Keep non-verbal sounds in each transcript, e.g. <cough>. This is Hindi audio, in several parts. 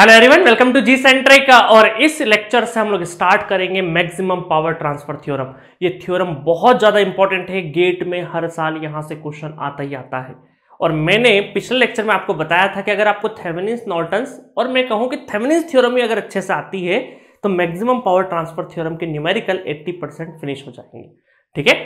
Hello everyone welcome to G centric और इस लेक्चर से हम लोग स्टार्ट करेंगे मैक्सिमम पावर ट्रांसफ़र थ्योरम ये थ्योरम बहुत ज़्यादा इंपॉर्टेंट है गेट में हर साल यहाँ से क्वेश्चन आता ही आता है। और मैंने पिछले लेक्चर में आपको बताया था कि अगर आपको थेवेनिस नॉर्टन्स और मैं कहूँ कि थेवेनिस थ्योरम ही अगर अच्छे से आती है तो मैक्सिमम पावर ट्रांसफ़र थ्योरम के न्यूमेरिकल एट्टी फिनिश हो जाएँगे। ठीक है?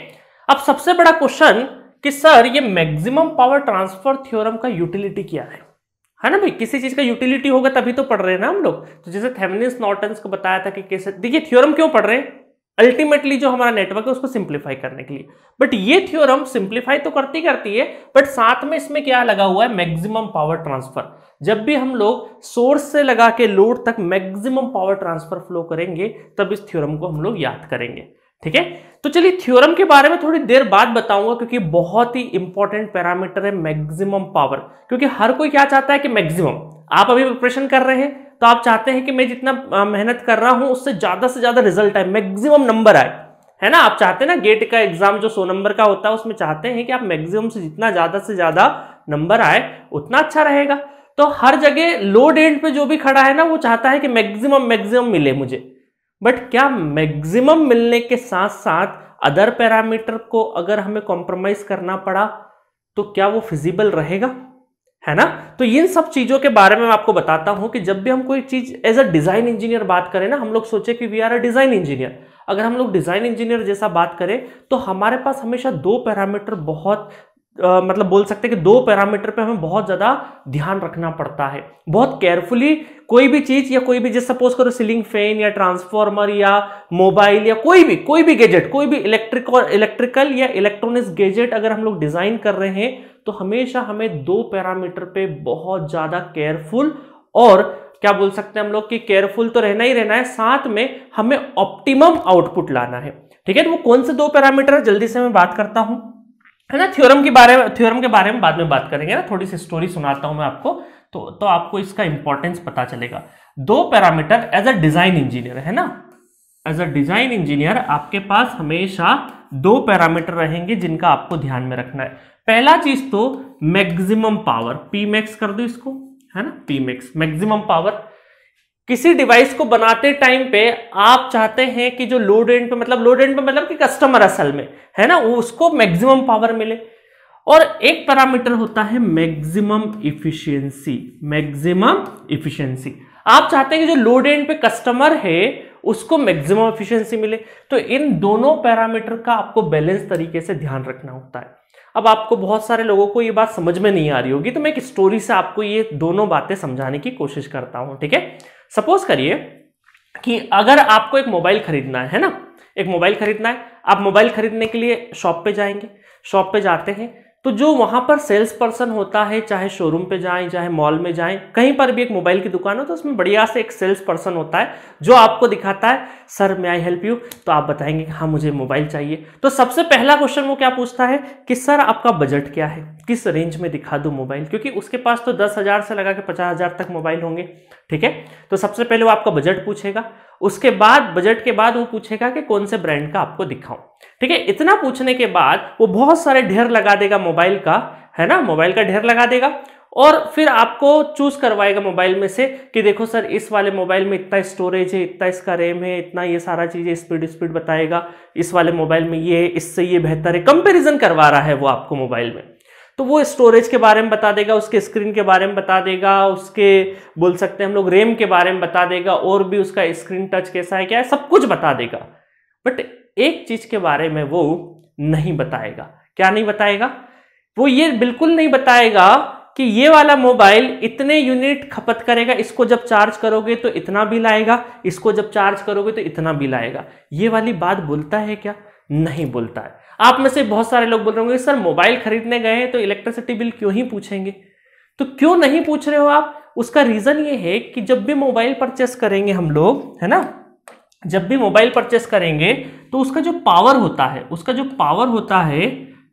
अब सबसे बड़ा क्वेश्चन कि सर ये मैक्सिमम पावर ट्रांसफ़र थ्योरम का यूटिलिटी क्या है? है ना भाई? किसी चीज़ का यूटिलिटी होगा तभी तो पढ़ रहे हैं ना हम लोग। तो जैसे थेवेनिस नॉर्टन्स को बताया था कि कैसे देखिए थ्योरम क्यों पढ़ रहे हैं? अल्टीमेटली जो हमारा नेटवर्क है उसको सिंप्लीफाई करने के लिए। बट ये थ्योरम सिंप्लीफाई तो करती करती है बट साथ में इसमें क्या लगा हुआ है? मैक्सिमम पावर ट्रांसफ़र जब भी हम लोग सोर्स से लगा के लोड तक मैक्सिमम पावर ट्रांसफ़र फ्लो करेंगे, तब इस थ्योरम को हम लोग याद करेंगे। ठीक है? तो चलिए थ्योरम के बारे में थोड़ी देर बाद बताऊँगा, क्योंकि बहुत ही इंपॉर्टेंट पैरामीटर है मैक्सिमम पावर क्योंकि हर कोई क्या चाहता है कि मैक्सिमम आप अभी प्रिपरेशन कर रहे हैं तो आप चाहते हैं कि मैं जितना मेहनत कर रहा हूँ, उससे ज़्यादा से ज़्यादा रिज़ल्ट आए मैक्सिमम नंबर आए। है ना? आप चाहते हैं ना गेट का एग्ज़ाम जो सौ नंबर का होता है, उसमें चाहते हैं कि आप मैक्सिमम से जितना ज़्यादा से ज़्यादा नंबर आए, उतना अच्छा रहेगा। तो हर जगह लो एंड पे जो भी खड़ा है ना, वो चाहता है कि मैक्सिमम मैक्सिमम मिले मुझे। बट क्या मैक्सिमम मिलने के साथ साथ अदर पैरामीटर को अगर हमें कॉम्प्रोमाइज करना पड़ा तो क्या वो फिजिबल रहेगा? है ना? तो इन सब चीज़ों के बारे में मैं आपको बताता हूँ कि जब भी हम कोई चीज़ एज अ डिज़ाइन इंजीनियर बात करें ना, हम लोग सोचे कि we are a design engineer अगर हम लोग डिज़ाइन इंजीनियर जैसा बात करें तो हमारे पास हमेशा दो पैरामीटर बहुत आ, मतलब बोल सकते हैं कि दो पैरामीटर पे हमें बहुत ज़्यादा ध्यान रखना पड़ता है। बहुत केयरफुली कोई भी चीज़ या कोई भी जैसे सपोज़ करो सीलिंग फ़ैन या ट्रांसफॉर्मर या मोबाइल या कोई भी कोई भी गैजेट कोई भी इलेक्ट्रिक और इलेक्ट्रिकल या इलेक्ट्रॉनिक्स गैजेट अगर हम लोग डिज़ाइन कर रहे हैं तो हमेशा हमें दो पैरामीटर पे बहुत ज़्यादा केयरफुल और क्या बोल सकते हैं हम लोग कि केयरफुल तो रहना ही रहना है साथ में हमें ऑप्टिमम आउटपुट लाना है। ठीक है तो वो कौन से दो पैरामीटर जल्दी से मैं बात करता हूँ। है ना? थ्योरम के बारे में थ्योरम के बारे में बाद में बात करेंगे ना। थोड़ी सी स्टोरी सुनाता हूँ मैं आपको। तो तो आपको इसका इंपॉर्टेंस पता चलेगा। दो parameter as a design engineer है ना? एज अ डिज़ाइन इंजीनियर आपके पास हमेशा दो पैरामीटर रहेंगे जिनका आपको ध्यान में रखना है। पहला चीज़ तो मैक्सिमम पावर पी मैक्स कर दो इसको, है ना? पी मैक्स मैक्सिमम पावर किसी डिवाइस को बनाते टाइम पे आप चाहते हैं कि जो लोड एंड पे मतलब लोड एंड पे मतलब कि कस्टमर असल में, है ना? उसको मैक्सिमम पावर मिले। और एक पैरामीटर होता है मैक्सिमम इफिशियंसी मैक्सिमम इफिशियंसी आप चाहते हैं कि जो लोड एंड पे कस्टमर है, उसको मैक्सिमम इफिशियंसी मिले। तो इन दोनों पैरामीटर का आपको बैलेंस तरीके से ध्यान रखना होता है। अब आपको बहुत सारे लोगों को ये बात समझ में नहीं आ रही होगी तो मैं एक स्टोरी से आपको ये दोनों बातें समझाने की कोशिश करता हूँ, ठीक है? सपोज़ करिए कि अगर आपको एक मोबाइल खरीदना है ना? एक मोबाइल खरीदना है, आप मोबाइल खरीदने के लिए शॉप पे जाएँगे शॉप पे जाते हैं तो जो वहाँ पर सेल्स पर्सन होता है, चाहे शोरूम पे जाएँ, चाहे मॉल में जाएँ, कहीं पर भी एक मोबाइल की दुकान हो तो उसमें बढ़िया से एक सेल्स पर्सन होता है, जो आपको दिखाता है, सर मैं आई हेल्प यू तो आप बताएँगे कि हाँ मुझे मोबाइल चाहिए। तो सबसे पहला क्वेश्चन वो क्या पूछता है कि, सर, आपका बजट क्या है? किस रेंज में दिखा दू मोबाइल क्योंकि उसके पास तो दस हज़ार से लगा के पचास हज़ार तक मोबाइल होंगे, ठीक है? तो सबसे पहले वो आपका बजट पूछेगा। उसके बाद बजट के बाद वो पूछेगा कि कौन से ब्रांड का आपको दिखाऊँ। ठीक है, इतना पूछने के बाद वो बहुत सारे ढेर लगा देगा मोबाइल का, है ना? मोबाइल का ढेर लगा देगा और फिर आपको चूज़ करवाएगा मोबाइल में से कि देखो सर, इस वाले मोबाइल में इतना स्टोरेज है, इतना इसका रैम है, इतना ये सारा चीज़ें स्पीड स्पीड बताएगा। इस वाले मोबाइल में ये, इससे ये बेहतर है। कंपैरिजन करवा रहा है वो आपको मोबाइल में। तो वो स्टोरेज के बारे में बता देगा, उसके स्क्रीन के बारे में बता देगा, उसके बोल सकते हैं हम लोग रैम के बारे में बता देगा और भी उसका स्क्रीन टच कैसा है, क्या है, सब कुछ बता देगा। बट एक चीज़ के बारे में वो नहीं बताएगा। क्या नहीं बताएगा? वो ये बिल्कुल नहीं बताएगा कि ये वाला मोबाइल इतने यूनिट खपत करेगा, इसको जब चार्ज करोगे तो इतना बिल आएगा, इसको जब चार्ज करोगे तो इतना बिल आएगा। ये वाली बात बोलता है क्या? नहीं बोलता है। आप में से बहुत सारे लोग बोल रहे होंगे, सर, मोबाइल खरीदने गए हैं तो इलेक्ट्रिसिटी बिल क्यों ही पूछेंगे? तो क्यों नहीं पूछ रहे हो आप? उसका रीजन ये है कि जब भी मोबाइल परचेस करेंगे हम लोग, है ना? जब भी मोबाइल परचेस करेंगे तो उसका जो पावर होता है, उसका जो पावर होता है,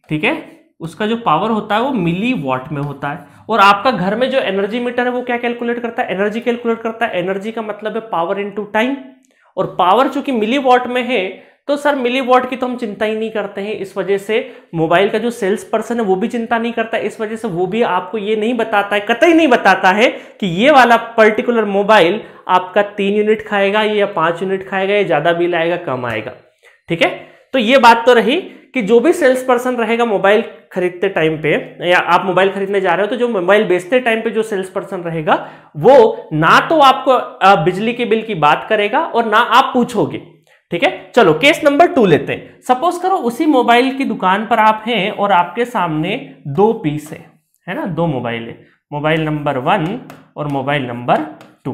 ठीक है? उसका जो पावर होता है वो मिली वॉट में होता है। और आपका घर में जो एनर्जी मीटर है, वो क्या कैलकुलेट करता है? एनर्जी कैलकुलेट करता है। एनर्जी का मतलब है पावर इनटू टाइम। और पावर चूँकि मिली वॉट में है तो सर, मिली वॉट की तो हम चिंता ही नहीं करते हैं। इस वजह से मोबाइल का जो सेल्स पर्सन है, वो भी चिंता नहीं करता इस वजह से वो भी आपको ये नहीं बताता है, कतई नहीं बताता है कि ये वाला पर्टिकुलर मोबाइल आपका तीन यूनिट खाएगा या पाँच यूनिट खाएगा या ज़्यादा बिल आएगा, कम आएगा। ठीक है? तो ये बात तो रही कि जो भी सेल्स पर्सन रहेगा मोबाइल खरीदते टाइम पे, या आप मोबाइल खरीदने जा रहे हो तो जो मोबाइल बेचते टाइम पे जो सेल्स पर्सन रहेगा, वो ना तो आपको बिजली के बिल की बात करेगा और ना आप पूछोगे। ठीक है? चलो केस नंबर टू लेते हैं। सपोज़ करो उसी मोबाइल की दुकान पर आप हैं और आपके सामने दो पीस है है ना? दो मोबाइल है। मोबाइल नंबर वन और मोबाइल नंबर टू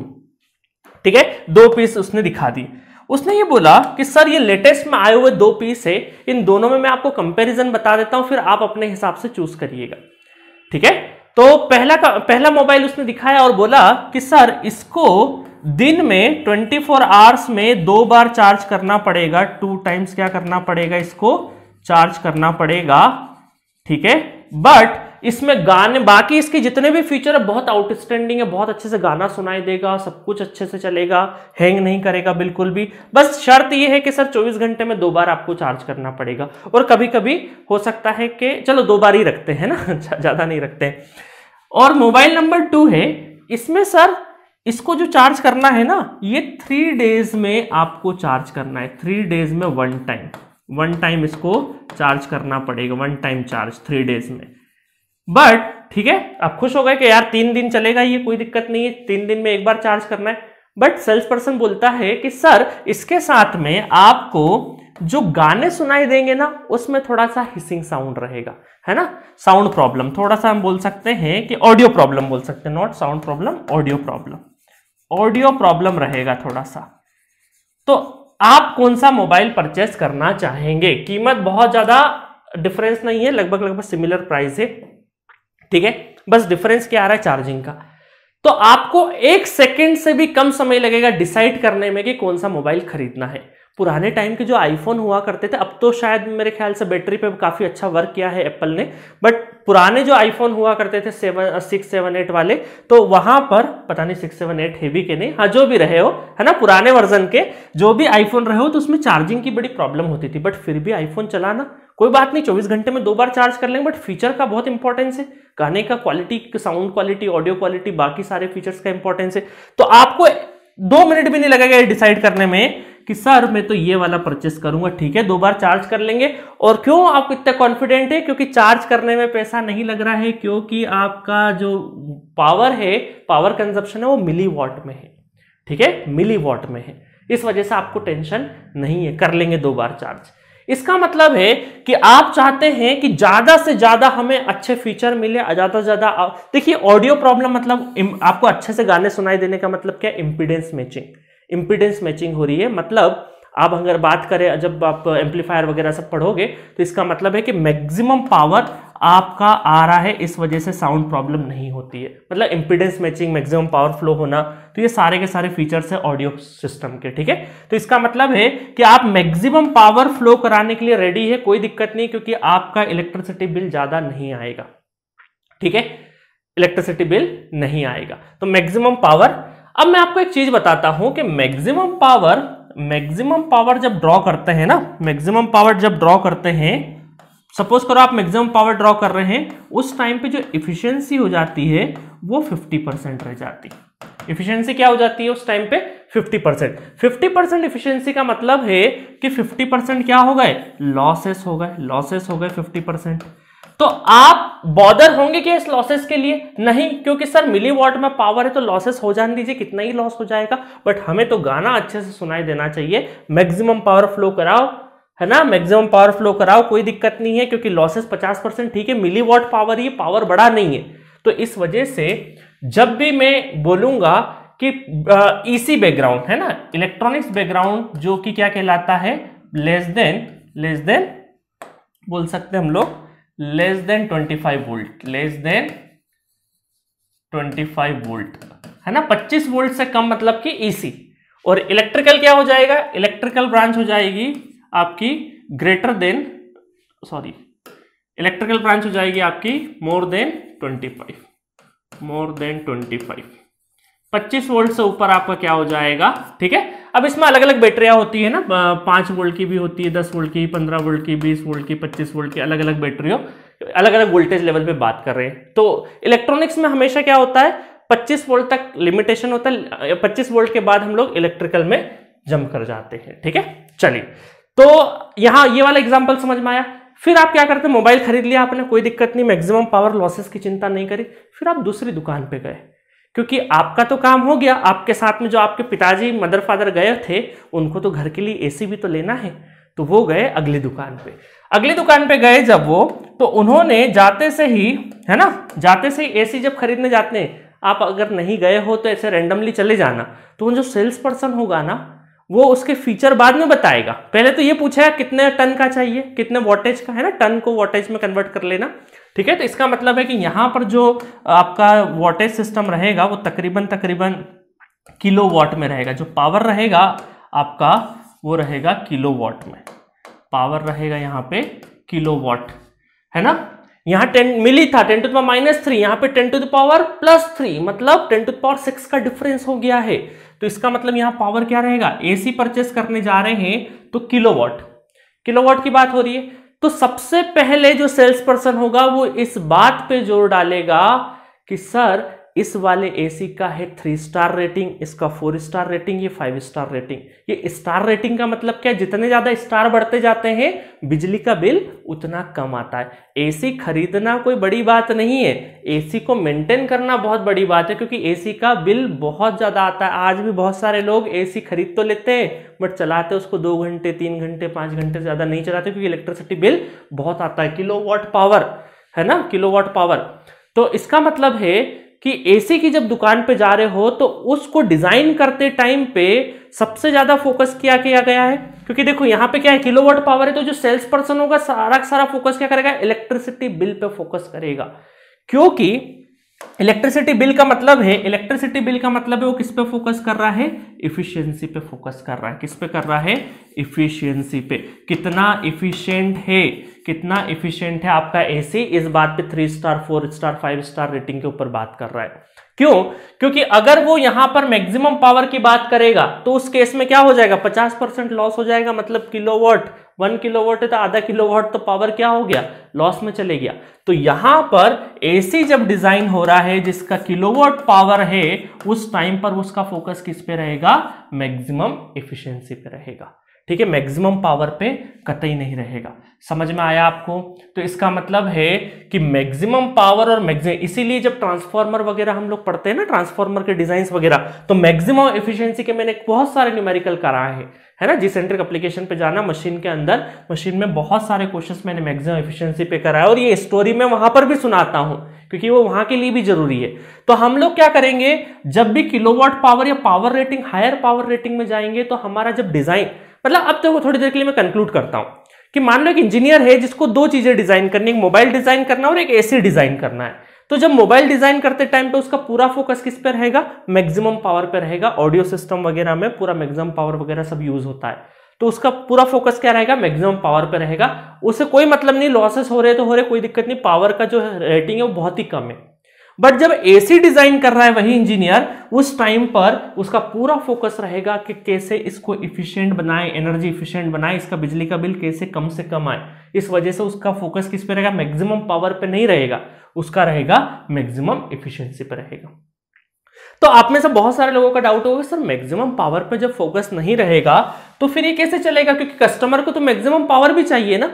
ठीक है? दो पीस उसने दिखा दी। उसने ये बोला कि, सर, ये लेटेस्ट में आए हुए दो पीस है। इन दोनों में मैं आपको कंपैरिजन बता देता हूँ, फिर आप अपने हिसाब से चूज़ करिएगा। ठीक है? तो पहला का, पहला मोबाइल उसने दिखाया और बोला कि, सर, इसको दिन में 24 फोर आवर्स में दो बार चार्ज करना पड़ेगा टू टाइम्स क्या करना पड़ेगा, इसको चार्ज करना पड़ेगा, ठीक है? बट इसमें गाने, बाकी इसके जितने भी फीचर है, बहुत आउटस्टैंडिंग है, बहुत अच्छे से गाना सुनाई देगा, सब कुछ अच्छे से चलेगा हैंग नहीं करेगा बिल्कुल भी। बस शर्त ये है कि सर 24 घंटे में दो बार आपको चार्ज करना पड़ेगा। और कभी कभी हो सकता है कि, चलो दो बार ही रखते हैं ना <laughs> ज़्यादा नहीं रखते। और मोबाइल नंबर टू है, इसमें सर इसको जो चार्ज करना है ना, ये थ्री डेज़ में आपको चार्ज करना है। थ्री डेज़ में वन टाइम वन टाइम इसको चार्ज करना पड़ेगा। One time charge three days में। बट ठीक है? आप खुश हो गए कि यार तीन दिन चलेगा, ये कोई दिक्कत नहीं है। तीन दिन में एक बार चार्ज करना है। बट सेल्स पर्सन बोलता है कि, सर, इसके साथ में आपको जो गाने सुनाई देंगे ना, उसमें थोड़ा सा हिसिंग साउंड रहेगा। है ना? साउंड प्रॉब्लम थोड़ा सा हम बोल सकते हैं कि ऑडियो प्रॉब्लम बोल सकते हैं। Not sound problem audio problem audio problem रहेगा थोड़ा सा। तो आप कौन सा मोबाइल परचेस करना चाहेंगे? कीमत बहुत ज़्यादा डिफरेंस नहीं है, लगभग लगभग सिमिलर प्राइस है। ठीक है? बस डिफरेंस क्या आ रहा है? चार्जिंग का। तो आपको एक सेकेंड से भी कम समय लगेगा डिसाइड करने में कि कौन सा मोबाइल खरीदना है। पुराने टाइम के जो आईफोन हुआ करते थे, अब तो शायद मेरे ख्याल से बैटरी पे काफ़ी अच्छा वर्क किया है एप्पल ने। बट पुराने जो आईफोन हुआ करते थे सेवन सिक्स सेवन एट वाले तो वहाँ पर, पता नहीं सिक्स सेवन एट हेवी के नहीं हाँ जो भी रहे हो, है ना, पुराने वर्जन के, जो भी आईफोन रहे हो तो उसमें चार्जिंग की बड़ी प्रॉब्लम होती थी। बट फिर भी आईफोन चलाना, कोई बात नहीं, चौबीस घंटे में दो बार चार्ज कर लेंगे बट फीचर का बहुत इंपॉर्टेंस है। गाने का quality sound quality audio quality बाकी सारे फीचर्स का इंपॉर्टेंस है। तो आपको दो मिनट भी नहीं लगेगा ये डिसाइड करने में कि सर मैं तो ये वाला परचेस करूँगा, ठीक है, दो बार चार्ज कर लेंगे। और क्यों आप इतना कॉन्फिडेंट है? क्योंकि चार्ज करने में पैसा नहीं लग रहा है, क्योंकि आपका जो पावर है पावर कंजप्शन है, वो मिली वॉट में है। ठीक है? मिली वॉट में है। इस वजह से आपको टेंशन नहीं है, कर लेंगे दो बार चार्ज इसका मतलब है कि आप चाहते हैं कि ज़्यादा से ज़्यादा हमें अच्छे फीचर मिले, ज़्यादा से ज़्यादा देखिए ऑडियो प्रॉब्लम मतलब आपको अच्छे से गाने सुनाई देने का मतलब क्या? इम्पिडेंस मैचिंग इम्पिडेंस मैचिंग हो रही है। मतलब आप अगर बात करें, जब आप एम्पलीफायर वगैरह सब पढ़ोगे तो इसका मतलब है कि मैक्सिमम पावर आपका आ रहा है, इस वजह से साउंड प्रॉब्लम नहीं होती है। मतलब impedance matching maximum power flow होना तो ये सारे के सारे फीचर्स है ऑडियो सिस्टम के, ठीक है? तो इसका मतलब है कि आप मैक्सिमम पावर फ्लो कराने के लिए रेडी है, कोई दिक्कत नहीं, क्योंकि आपका इलेक्ट्रिसिटी बिल ज़्यादा नहीं आएगा। ठीक है? इलेक्ट्रिसिटी बिल नहीं आएगा। तो मैक्सिमम पावर अब मैं आपको एक चीज़ बताता हूँ कि मैक्सिमम पावर मैक्सिमम पावर जब ड्रॉ करते हैं ना मैक्सिमम पावर जब ड्रॉ करते हैं सपोज़ करो आप मैक्सिमम पावर ड्रॉ कर रहे हैं, उस टाइम पे जो इफिशियंसी हो जाती है, वो 50 परसेंट रह जाती। है इफिशियंसी क्या हो जाती है उस टाइम पे? 50 परसेंट फिफ्टी परसेंट इफिशियंसी का मतलब है कि 50 परसेंट क्या हो गए? लॉसेस हो गए। लॉसेस हो गए 50 परसेंट तो आप बॉदर होंगे क्या इस लॉसेस के लिए? नहीं, क्योंकि सर मिली वॉट में पावर है तो लॉसेस हो जाने दीजिए, कितना ही लॉस हो जाएगा। बट हमें तो गाना अच्छे से सुनाई देना चाहिए। मैक्सिमम पावर फ्लो कराओ, है ना? मैक्सिमम पावर फ्लो कराओ, कोई दिक्कत नहीं है, क्योंकि लॉसेस 50 परसेंट ठीक है, मिली वॉट पावर ही पावर बड़ा नहीं है। तो इस वजह से जब भी मैं बोलूँगा कि ईसी बैकग्राउंड e है ना? इलेक्ट्रॉनिक्स बैकग्राउंड जो कि क्या कहलाता है? लेस देन लेस देन बोल सकते हम लोग। Less than 25 volt less than 25 volt है ना? 25 वोल्ट से कम मतलब कि ईसी और इलेक्ट्रिकल क्या हो जाएगा? इलेक्ट्रिकल ब्रांच हो जाएगी आपकी greater than sorry electrical branch हो जाएगी आपकी more than 25 more than 25 25 volt से ऊपर आपका क्या हो जाएगा? ठीक है? अब इसमें अलग अलग बैटरियाँ होती है ना पाँच वोल्ट की भी होती है, दस वोल्ट की, पंद्रह वोल्ट की, बीस वोल्ट की, पच्चीस वोल्ट की अलग अलग बैटरियों अलग अलग वोल्टेज लेवल पे बात कर रहे हैं। तो इलेक्ट्रॉनिक्स में हमेशा क्या होता है 25 वोल्ट तक लिमिटेशन होता है 25 वोल्ट के बाद हम लोग इलेक्ट्रिकल में जम कर जाते हैं, ठीक है? चलिए तो यहाँ ये वाला एग्ज़ाम्पल समझ में आया। फिर आप क्या करते मोबाइल खरीद लिया आपने, कोई दिक्कत नहीं मैक्सिमम पावर लॉसेस की चिंता नहीं करी, फिर आप दूसरी दुकान पे गए। क्योंकि आपका तो काम हो गया, आपके साथ में जो आपके पिताजी मदर फादर गए थे, उनको तो घर के लिए एसी भी तो लेना है। तो वो गए अगली दुकान पे। अगली दुकान पे गए जब वो तो उन्होंने जाते से ही, है ना, जाते से ही एसी जब खरीदने जाते हैं, आप अगर नहीं गए हो तो ऐसे रेंडमली चले जाना। तो जो सेल्स पर्सन होगा ना वो उसके फीचर बाद में बताएगा। पहले तो ये पूछा है, कितने टन का चाहिए? कितने वोटेज का? है ना? टन को वोटेज में कन्वर्ट कर लेना। ठीक है? तो इसका मतलब है कि यहाँ पर जो आपका वोटेज सिस्टम रहेगा, वो तकरीबन तकरीबन किलो वॉट में रहेगा। जो पावर रहेगा, आपका वो रहेगा किलो वॉट में। पावर रहेगा यहाँ पे किलो वॉट है ना? यहाँ टेन मिली था टेन टू माइनस थ्री यहाँ पे ten to the power plus three मतलब ten to the power six का डिफरेंस हो गया है। तो इसका मतलब यहाँ पावर क्या रहेगा? एसी परचेस करने जा रहे हैं तो किलोवाट किलोवाट की बात हो रही है। तो सबसे पहले जो सेल्स पर्सन होगा, वो इस बात पे ज़ोर डालेगा कि, सर इस वाले एसी का है थ्री स्टार रेटिंग इसका फोर स्टार रेटिंग ये फाइव स्टार रेटिंग ये स्टार रेटिंग का मतलब क्या है? जितने ज़्यादा स्टार बढ़ते जाते हैं, बिजली का बिल उतना कम आता है। एसी खरीदना कोई बड़ी बात नहीं है। एसी को मेंटेन करना बहुत बड़ी बात है, क्योंकि एसी का बिल बहुत ज़्यादा आता है। आज भी बहुत सारे लोग एसी खरीद तो लेते हैं बट चलाते उसको दो घंटे, तीन घंटे, पाँच घंटे ज़्यादा नहीं चलाते, क्योंकि इलेक्ट्रिसिटी बिल बहुत आता है। किलो पावर है ना? किलो पावर तो इसका मतलब है कि एसी की जब दुकान पे जा रहे हो तो उसको डिज़ाइन करते टाइम पे सबसे ज़्यादा फोकस किया किया गया है? क्योंकि देखो, यहाँ पे क्या है किलोवाट पावर है तो जो सेल्स पर्सन होगा, सारा सारा फोकस क्या करेगा? इलेक्ट्रिसिटी बिल पे फोकस करेगा। क्योंकि इलेक्ट्रिसिटी बिल का मतलब है इलेक्ट्रिसिटी बिल का मतलब है वो किस पे फोकस कर रहा है? इफिशियंसी पे फोकस कर रहा है। किस पे कर रहा है? इफिशियंसी पे। कितना इफिशियंट है? कितना इफिशियंट है? आपका एसी इस बात पे three star four star five star rating के ऊपर बात कर रहा है। क्यों? क्योंकि अगर वो यहाँ पर मैक्सिमम पावर की बात करेगा तो उस केस में क्या हो जाएगा? पचास परसेंट लॉस हो जाएगा मतलब किलोवाट। वन किलोवाट है तो आधा किलो किलोवाट तो पावर क्या हो गया? लॉस में चले गया। तो यहाँ पर एसी जब डिज़ाइन हो रहा है, जिसका किलोवाट पावर है, उस टाइम पर उसका फोकस किस पे रहेगा? मैक्सिमम इफिशियंसी पे रहेगा। ठीक है मैक्सिमम पावर पे कतई नहीं रहेगा। समझ में आया आपको? तो इसका मतलब है कि मैक्सिमम पावर और मैक्सिमम इसीलिए जब ट्रांसफार्मर वगैरह हम लोग पढ़ते हैं ना ट्रांसफार्मर के डिज़ाइन वगैरह तो मैक्सिमम एफिशिएंसी के मैंने बहुत सारे न्यूमेरिकल कराए हैं। है ना? जी सेंट्रिक एप्लीकेशन पे जाना मशीन के अंदर मशीन में बहुत सारे क्वेश्चंस मैंने मैक्सिमम एफिशिएंसी पे कराया और ये स्टोरी में वहाँ पर भी सुनाता हूँ, क्योंकि वो वहाँ के लिए भी ज़रूरी है। तो हम लोग क्या करेंगे? जब भी किलोवाट पावर या power rating higher power rating में जाएँगे तो हमारा जब डिज़ाइन मतलब अब तो थोड़ी देर के लिए मैं कंक्लूड करता हूँ कि मान लो एक इंजीनियर है जिसको दो चीज़ें डिज़ाइन करनी, एक मोबाइल डिज़ाइन करना और एक एसी डिज़ाइन करना है। तो जब मोबाइल डिज़ाइन करते टाइम पे उसका पूरा फोकस किस पे रहेगा? मैक्सिमम पावर पे रहेगा। ऑडियो सिस्टम वगैरह में पूरा मैक्सिमम पावर वगैरह सब यूज़ होता है। तो उसका पूरा फोकस क्या रहेगा? मैक्सिमम पावर पे रहेगा। उसे कोई मतलब नहीं लॉसेस हो रहे तो हो रहे, कोई दिक्कत नहीं। पावर का जो रेटिंग है वो बहुत ही कम है। बट जब एसी डिज़ाइन कर रहा है वही इंजीनियर उस टाइम पर उसका पूरा फोकस रहेगा कि कैसे इसको इफिशियंट बनाए एनर्जी इफिशियंट बनाए, इसका बिजली का बिल कैसे कम से कम आए। इस वजह से उसका फोकस किस पे रहेगा? मैक्सिमम पावर पे नहीं रहेगा। उसका रहेगा मैक्सिमम इफिशियंसी पे रहेगा। तो आप में से बहुत सारे लोगों का डाउट होगा, सर मैक्सिमम पावर पे जब फोकस नहीं रहेगा तो फिर ये कैसे चलेगा? क्योंकि कस्टमर को तो मैक्सिमम पावर भी चाहिए ना।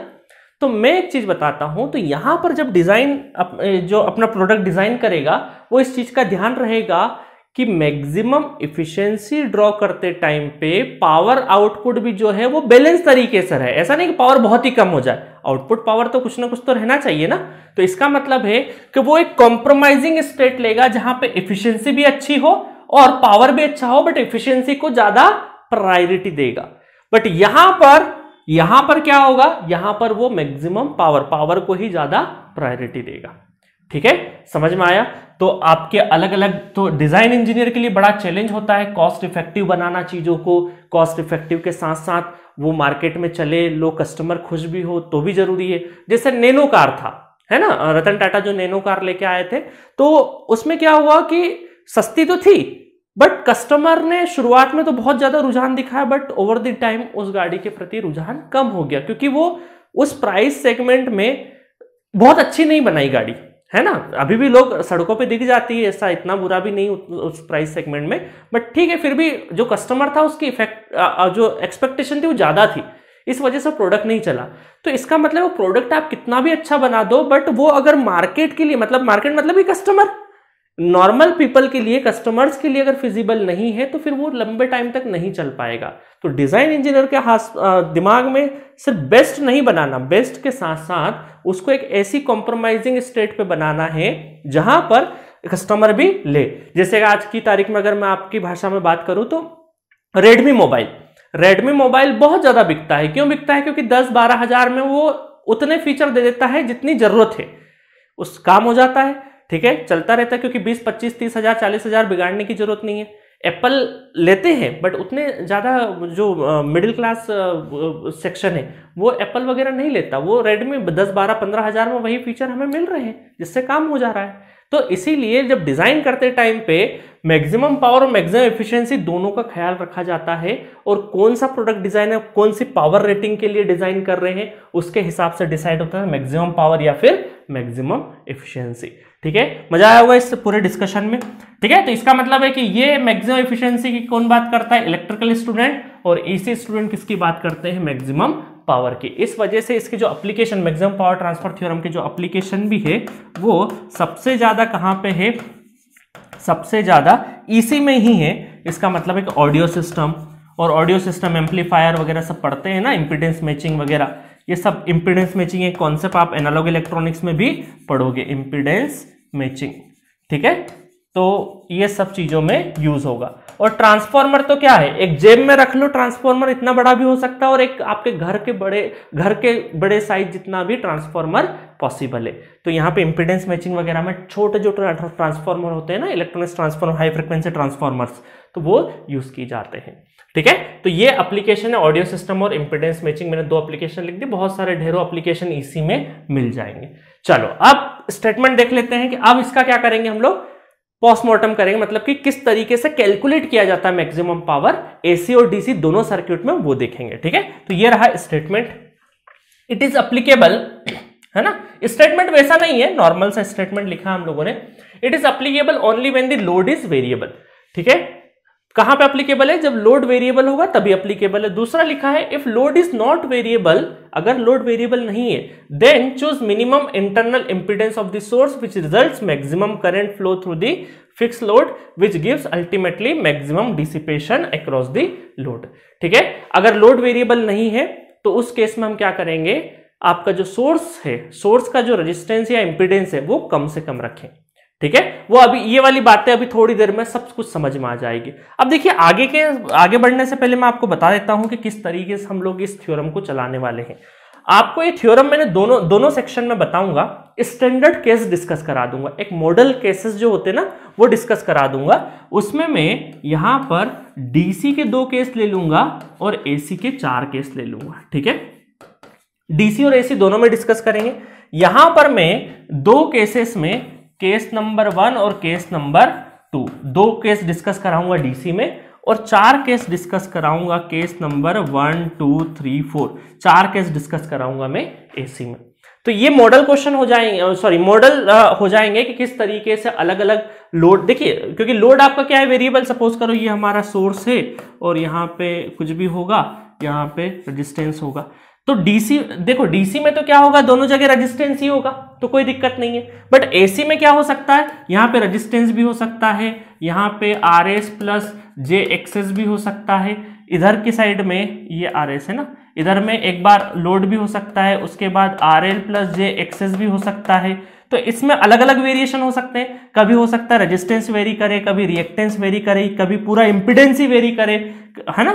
तो मैं एक चीज़ बताता हूँ तो यहाँ पर जब डिज़ाइन अप, जो अपना प्रोडक्ट डिज़ाइन करेगा वो इस चीज़ का ध्यान रहेगा कि मैक्सिमम इफिशियंसी ड्रॉ करते टाइम पे पावर आउटपुट भी जो है वो बैलेंस तरीके से रहे। ऐसा नहीं कि पावर बहुत ही कम हो जाए। आउटपुट पावर तो कुछ ना कुछ तो रहना चाहिए ना। तो इसका मतलब है कि वो एक कॉम्प्रोमाइजिंग स्टेट लेगा जहाँ पे इफिशियंसी भी अच्छी हो और पावर भी अच्छा हो बट इफिशियंसी को ज़्यादा प्रायोरिटी देगा। बट यहाँ पर यहाँ पर क्या होगा? यहाँ पर वो मैक्सिमम पावर पावर को ही ज़्यादा प्रायोरिटी देगा। ठीक है? समझ में आया? तो आपके अलग अलग तो डिज़ाइन इंजीनियर के लिए बड़ा चैलेंज होता है कॉस्ट इफ़ेक्टिव बनाना चीज़ों को। कॉस्ट इफ़ेक्टिव के साथ साथ वो मार्केट में चले लो कस्टमर खुश भी हो तो भी ज़रूरी है। जैसे नैनो कार था, है ना? रतन टाटा जो नैनो कार लेके आए थे तो उसमें क्या हुआ कि सस्ती तो थी बट कस्टमर ने शुरुआत में तो बहुत ज़्यादा रुझान दिखाया बट ओवर द टाइम उस गाड़ी के प्रति रुझान कम हो गया, क्योंकि वो उस प्राइस सेगमेंट में बहुत अच्छी नहीं बनाई गाड़ी, है ना? अभी भी लोग सड़कों पे दिख जाती है, ऐसा इतना बुरा भी नहीं उस प्राइस सेगमेंट में बट ठीक है, फिर भी जो कस्टमर था उसकी इफ़ेक्ट जो एक्सपेक्टेशन थी वो ज़्यादा थी, इस वजह से प्रोडक्ट नहीं चला। तो इसका मतलब वो प्रोडक्ट आप कितना भी अच्छा बना दो बट वो अगर मार्केट के लिए मतलब मार्केट मतलब ही कस्टमर नॉर्मल पीपल के लिए कस्टमर्स के लिए अगर फिजिबल नहीं है तो फिर वो लंबे टाइम तक नहीं चल पाएगा। तो डिज़ाइन इंजीनियर के हाथ दिमाग में सिर्फ़ बेस्ट नहीं बनाना बेस्ट के साथ साथ उसको एक ऐसी कॉम्प्रोमाइजिंग स्टेट पे बनाना है, जहाँ पर कस्टमर भी ले। जैसे आज की तारीख में अगर मैं आपकी भाषा में बात करूँ तो रेडमी मोबाइल रेडमी मोबाइल बहुत ज़्यादा बिकता है। क्यों बिकता है? क्योंकि दस बारह हज़ार में वो उतने फीचर दे देता है जितनी ज़रूरत है। उस काम हो जाता है। ठीक है? चलता रहता है क्योंकि बीस, पच्चीस, तीस हज़ार, चालीस हज़ार बिगाड़ने की ज़रूरत नहीं है। एप्पल लेते हैं बट उतने ज़्यादा जो मिडिल क्लास सेक्शन है, वो एप्पल वगैरह नहीं लेता। वो रेडमी दस, बारह, पंद्रह हज़ार में वही फीचर हमें मिल रहे हैं, जिससे काम हो जा रहा है। तो इसीलिए जब डिज़ाइन करते टाइम पे मैक्सिमम पावर और मैक्सिमम एफिशिएंसी दोनों का ख्याल रखा जाता है, और कौन सा प्रोडक्ट डिज़ाइन है, कौन सी पावर रेटिंग के लिए डिज़ाइन कर रहे हैं, उसके हिसाब से डिसाइड होता है मैक्सिमम पावर या फिर मैक्सिमम एफिशिएंसी ठीक है? मज़ा आया होगा इस पूरे डिस्कशन में। ठीक है? तो इसका मतलब है कि ये मैक्सिमम एफिशिएंसी की कौन बात करता है? इलेक्ट्रिकल स्टूडेंट और ईसी स्टूडेंट किसकी बात करते हैं? मैक्सिमम पावर की। इस वजह से इसकी जो application maximum power transfer theorem की जो एप्लीकेशन भी है, वो सबसे ज़्यादा कहाँ पे है? सबसे ज़्यादा ईसी में ही है। इसका मतलब है कि ऑडियो सिस्टम और ऑडियो सिस्टम एम्पलीफायर वगैरह सब पढ़ते हैं ना? इंपिडेंस मैचिंग वगैरह। ये सब इंपिडेंस मैचिंग एक कॉन्सेप्ट आप एनालॉग इलेक्ट्रॉनिक्स में भी पढ़ोगे। इंपिडेंस मैचिंग ठीक है? तो ये सब चीज़ों में यूज़ होगा। और ट्रांसफॉर्मर तो क्या है? एक जेब में रख लो ट्रांसफॉर्मर इतना बड़ा भी हो सकता है और एक आपके घर के बड़े, घर के बड़े साइज़ जितना भी ट्रांसफॉर्मर पॉसिबल है। तो यहाँ पे इंपिडेंस मैचिंग वगैरह में छोटे जो ट्रांसफॉर्मर होते हैं ना electronics transformer high frequency transformers तो वो यूज़ की जाते हैं। ठीक है? तो ये एप्लीकेशन है ऑडियो सिस्टम और इंपिडेंस मैचिंग मैंने दो एप्लीकेशन लिख दी, बहुत सारे ढेरों एप्लीकेशन इसी में मिल जाएँगे। चलो, अब स्टेटमेंट देख लेते हैं कि अब इसका क्या करेंगे हम लोग? पोस्टमार्टम करेंगे मतलब कि किस तरीके से कैलकुलेट किया जाता है मैक्सिमम पावर एसी और डीसी दोनों सर्किट में वो देखेंगे, ठीक है? तो ये रहा स्टेटमेंट इट इज़ अप्लीकेबल है ना? स्टेटमेंट वैसा नहीं है नॉर्मल सा स्टेटमेंट लिखा हम लोगों ने। It is applicable only when the load is variable ठीक है? कहाँ पे अप्लीकेबल है? जब लोड वेरिएबल होगा, तभी अप्लीकेबल है। दूसरा लिखा है if load is not variable अगर लोड वेरिएबल नहीं है then choose minimum internal impedance of the source which results maximum current flow through the fix load which gives ultimately maximum dissipation across the load ठीक है? अगर लोड वेरिएबल नहीं है तो उस केस में हम क्या करेंगे? आपका जो सोर्स है सोर्स का जो रेजिस्टेंस या इंपिडेंस है, वो कम से कम रखें। ठीक है? वो अभी, ये वाली बातें अभी थोड़ी देर में सब कुछ समझ में आ जाएगी। अब देखिए, आगे के, आगे बढ़ने से पहले मैं आपको बता देता हूँ कि किस तरीके से हम लोग इस थ्योरम को चलाने वाले हैं। आपको ये थ्योरम मैंने दोनों दोनों सेक्शन में बताऊँगा। स्टैंडर्ड केस डिस्कस करा दूँगा। एक मॉडल केसेस जो होते ना, वो डिस्कस करा दूँगा। उसमें मैं यहाँ पर डीसी के दो केस ले लूँगा और एसी के चार केस ले लूँगा। ठीक है? डीसी और एसी दोनों में डिस्कस करेंगे। यहाँ पर मैं दो केसेस में केस नंबर वन और केस नंबर टू। दो केस डिस्कस कराऊँगा डीसी में और चार केस डिस्कस कराऊँगा case number one, two, three, four. चार केस डिस्कस कराऊँगा मैं एसी में। तो ये मॉडल क्वेश्चन हो जाएँगे सॉरी मॉडल हो जाएँगे कि किस तरीके से अलग अलग लोड देखिए, क्योंकि लोड आपका क्या है? वेरिएबल सपोज़ करो, ये हमारा सोर्स है और यहाँ पे कुछ भी होगा, यहाँ पे रेजिस्टेंस होगा। तो डीसी देखो डीसी में तो क्या होगा? दोनों जगह रेजिस्टेंस ही होगा तो कोई दिक्कत नहीं है। बट एसी में क्या हो सकता है? यहाँ पे रेजिस्टेंस भी हो सकता है, यहाँ पे R S plus J X S भी हो सकता है। इधर की साइड में ये आर एस है ना? इधर में एक बार लोड भी हो सकता है, उसके बाद R L plus J X S भी हो सकता है। तो इसमें अलग अलग वेरिएशन हो सकते हैं। कभी हो सकता है रेजिस्टेंस वेरी करे, कभी रिएक्टेंस वेरी करे, कभी पूरा इंपिडेंस ही वेरी करे, है ना?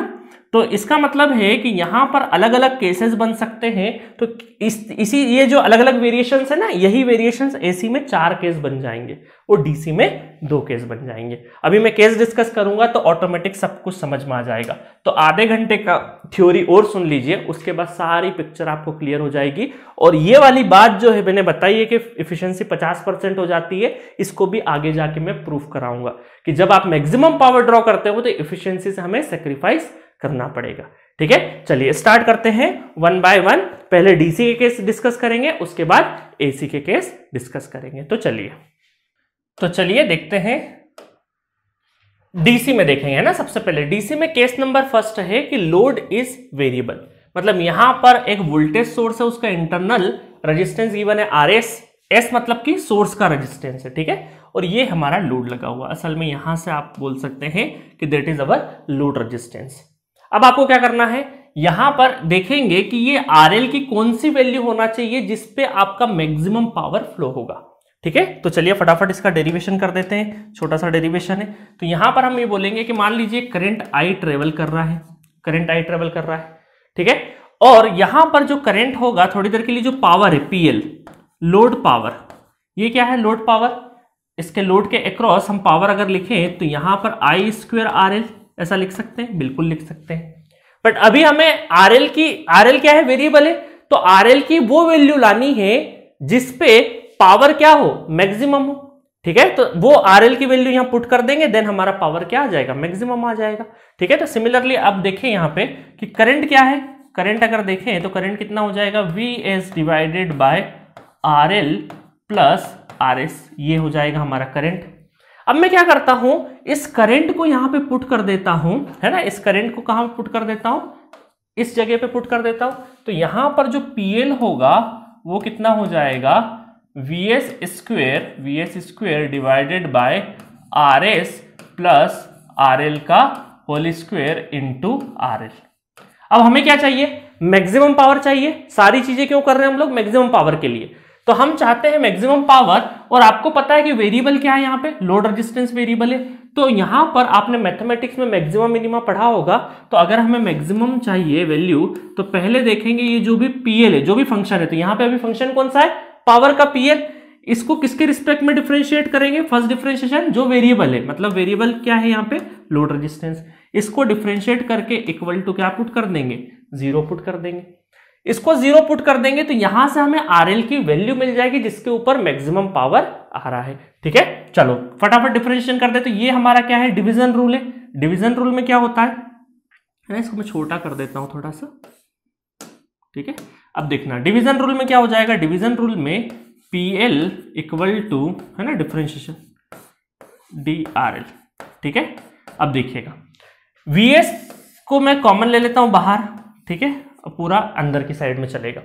तो इसका मतलब है कि यहाँ पर अलग अलग केसेस बन सकते हैं। तो इस, इसी, ये जो अलग अलग वेरिएशन है ना, यही वेरिएशन एसी में चार केस बन जाएँगे और डीसी में दो केस बन जाएँगे। अभी मैं केस डिस्कस करूँगा तो ऑटोमेटिक सब कुछ समझ में आ जाएगा। तो आधे घंटे का थ्योरी और सुन लीजिए, उसके बाद सारी पिक्चर आपको क्लियर हो जाएगी। और ये वाली बात जो है, मैंने बताई है कि इफिशियंसी 50 परसेंट हो जाती है, इसको भी आगे जाके मैं प्रूफ कराऊँगा कि जब आप मैक्सिमम पावर ड्रॉ करते हो तो इफिशियंसी से हमें सेक्रीफाइस करना पड़ेगा। ठीक है? चलिए स्टार्ट करते हैं। वन बाय वन पहले डीसी के केस डिस्कस करेंगे, उसके बाद एसी के केस डिस्कस करेंगे। तो चलिए। तो चलिए देखते हैं। डीसी में देखेंगे ना? सबसे पहले डीसी में केस नंबर फ़र्स्ट है कि लोड इज़ वेरिएबल मतलब यहाँ पर एक वोल्टेज सोर्स है, उसका इंटरनल रेजिस्टेंस गिवन है आर एस एस मतलब कि सोर्स का रेजिस्टेंस है, ठीक है? और ये हमारा लोड लगा हुआ असल में यहाँ से आप बोल सकते हैं कि that is our load resistance अब आपको क्या करना है? यहाँ पर देखेंगे कि ये आरएल की कौन सी वैल्यू होना चाहिए जिसपे आपका मैक्सिमम पावर फ्लो होगा। ठीक है? तो चलिए फटाफट इसका डेरिवेशन कर देते हैं। छोटा सा डेरिवेशन है। तो यहाँ पर हम ये बोलेंगे कि मान लीजिए करंट आई ट्रेवल कर रहा है। करंट आई ट्रेवल कर रहा है। ठीक है? और यहाँ पर जो करंट होगा, थोड़ी देर के लिए जो पावर है पीएल लोड पावर ये क्या है लोड पावर इसके लोड के अक्रॉस हम पावर अगर लिखें तो यहाँ पर आई स्क्वेयर आर एल ऐसा लिख सकते हैं, बिल्कुल लिख सकते हैं। बट अभी हमें आर एल की आर एल क्या है? वेरिएबल है। तो आर एल की वो वैल्यू लानी है जिसपे पावर क्या हो? मैक्सिमम हो। ठीक है? तो वो आर एल की वैल्यू यहाँ पुट कर देंगे देन हमारा पावर क्या आ जाएगा? मैक्सिमम आ जाएगा। ठीक है? तो सिमिलरली अब देखें यहाँ पे कि करंट क्या है? करंट अगर देखें तो करंट कितना हो जाएगा? V S divided by R L plus R S ये हो जाएगा हमारा करंट अब मैं क्या करता हूँ? इस करंट को यहाँ पे पुट कर देता हूँ, है ना? इस करंट को कहाँ पुट कर देता हूँ? इस जगह पे पुट कर देता हूँ। तो यहाँ पर जो पीएल होगा, वो कितना हो जाएगा? V S square V S square divided by R S plus R L का whole square into R L अब हमें क्या चाहिए? मैक्सिमम पावर चाहिए। सारी चीज़ें क्यों कर रहे हैं हम लोग? मैक्सिमम पावर के लिए। तो हम चाहते हैं मैक्सिमम पावर और आपको पता है कि वेरिएबल क्या है यहाँ पे? लोड रेजिस्टेंस वेरिएबल है। तो यहाँ पर आपने मैथमेटिक्स में मैक्सिमम मिनिमम पढ़ा होगा। तो अगर हमें मैक्सिमम चाहिए वैल्यू तो पहले देखेंगे ये जो भी पीएल है, जो भी फ़ंक्शन है तो यहाँ पे अभी फ़ंक्शन कौन सा है? पावर का पीएल इसको किसके रिस्पेक्ट में डिफ्रेंशिएट करेंगे? फ़र्स्ट डिफ्रेंशिएशन जो वेरिएबल है। मतलब वेरिएबल क्या है यहाँ पे? लोड रेजिस्टेंस इसको डिफ्रेंशिएट करके इक्वल टू क्या पुट कर देंगे? ज़ीरो पुट कर देंगे। इसको ज़ीरो पुट कर देंगे तो यहाँ से हमें आरएल की वैल्यू मिल जाएगी, जिसके ऊपर मैक्सिमम पावर आ रहा है। ठीक है? चलो, फटाफट डिफरेंशिएशन कर दे तो ये हमारा क्या है? डिवीज़न रूल है। डिवीज़न रूल में क्या होता है? इसको मैं छोटा कर देता हूँ थोड़ा सा। ठीक है? अब देखना डिवीज़न रूल में क्या हो जाएगा? डिवीज़न रूल में पी एल इक्वल टू है ना डिफ्रेंशिएशन डी आर एल ठीक है? अब देखिएगा। वी एस को मैं कॉमन ले लेता हूँ बाहर। ठीक है? पूरा अंदर की साइड में चलेगा।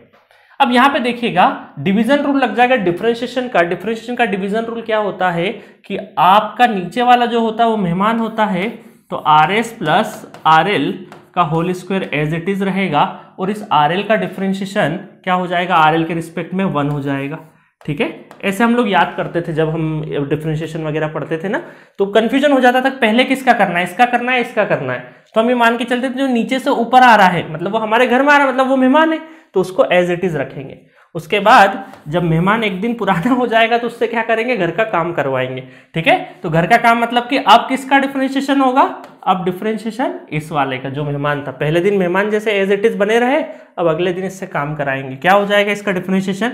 अब यहाँ पे देखिएगा डिवीज़न रूल लग जाएगा डिफ्रेंशिएशन का डिफ्रेंशिएशन का डिवीज़न रूल क्या होता है कि आपका नीचे वाला जो होता है वो मेहमान होता है तो R S plus R L का whole square as it is रहेगा, और इस आर एल का डिफ्रेंशिएशन क्या हो जाएगा? आर एल के रिस्पेक्ट में वन हो जाएगा। ठीक है? ऐसे हम लोग याद करते थे जब हम डिफ्रेंशिएशन वगैरह पढ़ते थे ना तो कंफ्यूजन हो जाता था पहले किसका करना है, इसका करना है, इसका करना है। तो हम ये मान के चलते थे, जो नीचे से ऊपर आ रहा है मतलब वो हमारे घर में आ रहा है मतलब वो मेहमान है। तो उसको एज इट इज़ रखेंगे। उसके बाद जब मेहमान एक दिन पुराना हो जाएगा तो उससे क्या करेंगे? घर का काम करवाएँगे। ठीक है? तो घर का काम मतलब कि अब किसका डिफ्रेंशिएशन होगा? अब डिफ्रेंशिएशन इस वाले का, जो मेहमान था। पहले दिन मेहमान जैसे एज इट इज़ बने रहे, अब अगले दिन इससे काम कराएँगे। क्या हो जाएगा इसका differentiation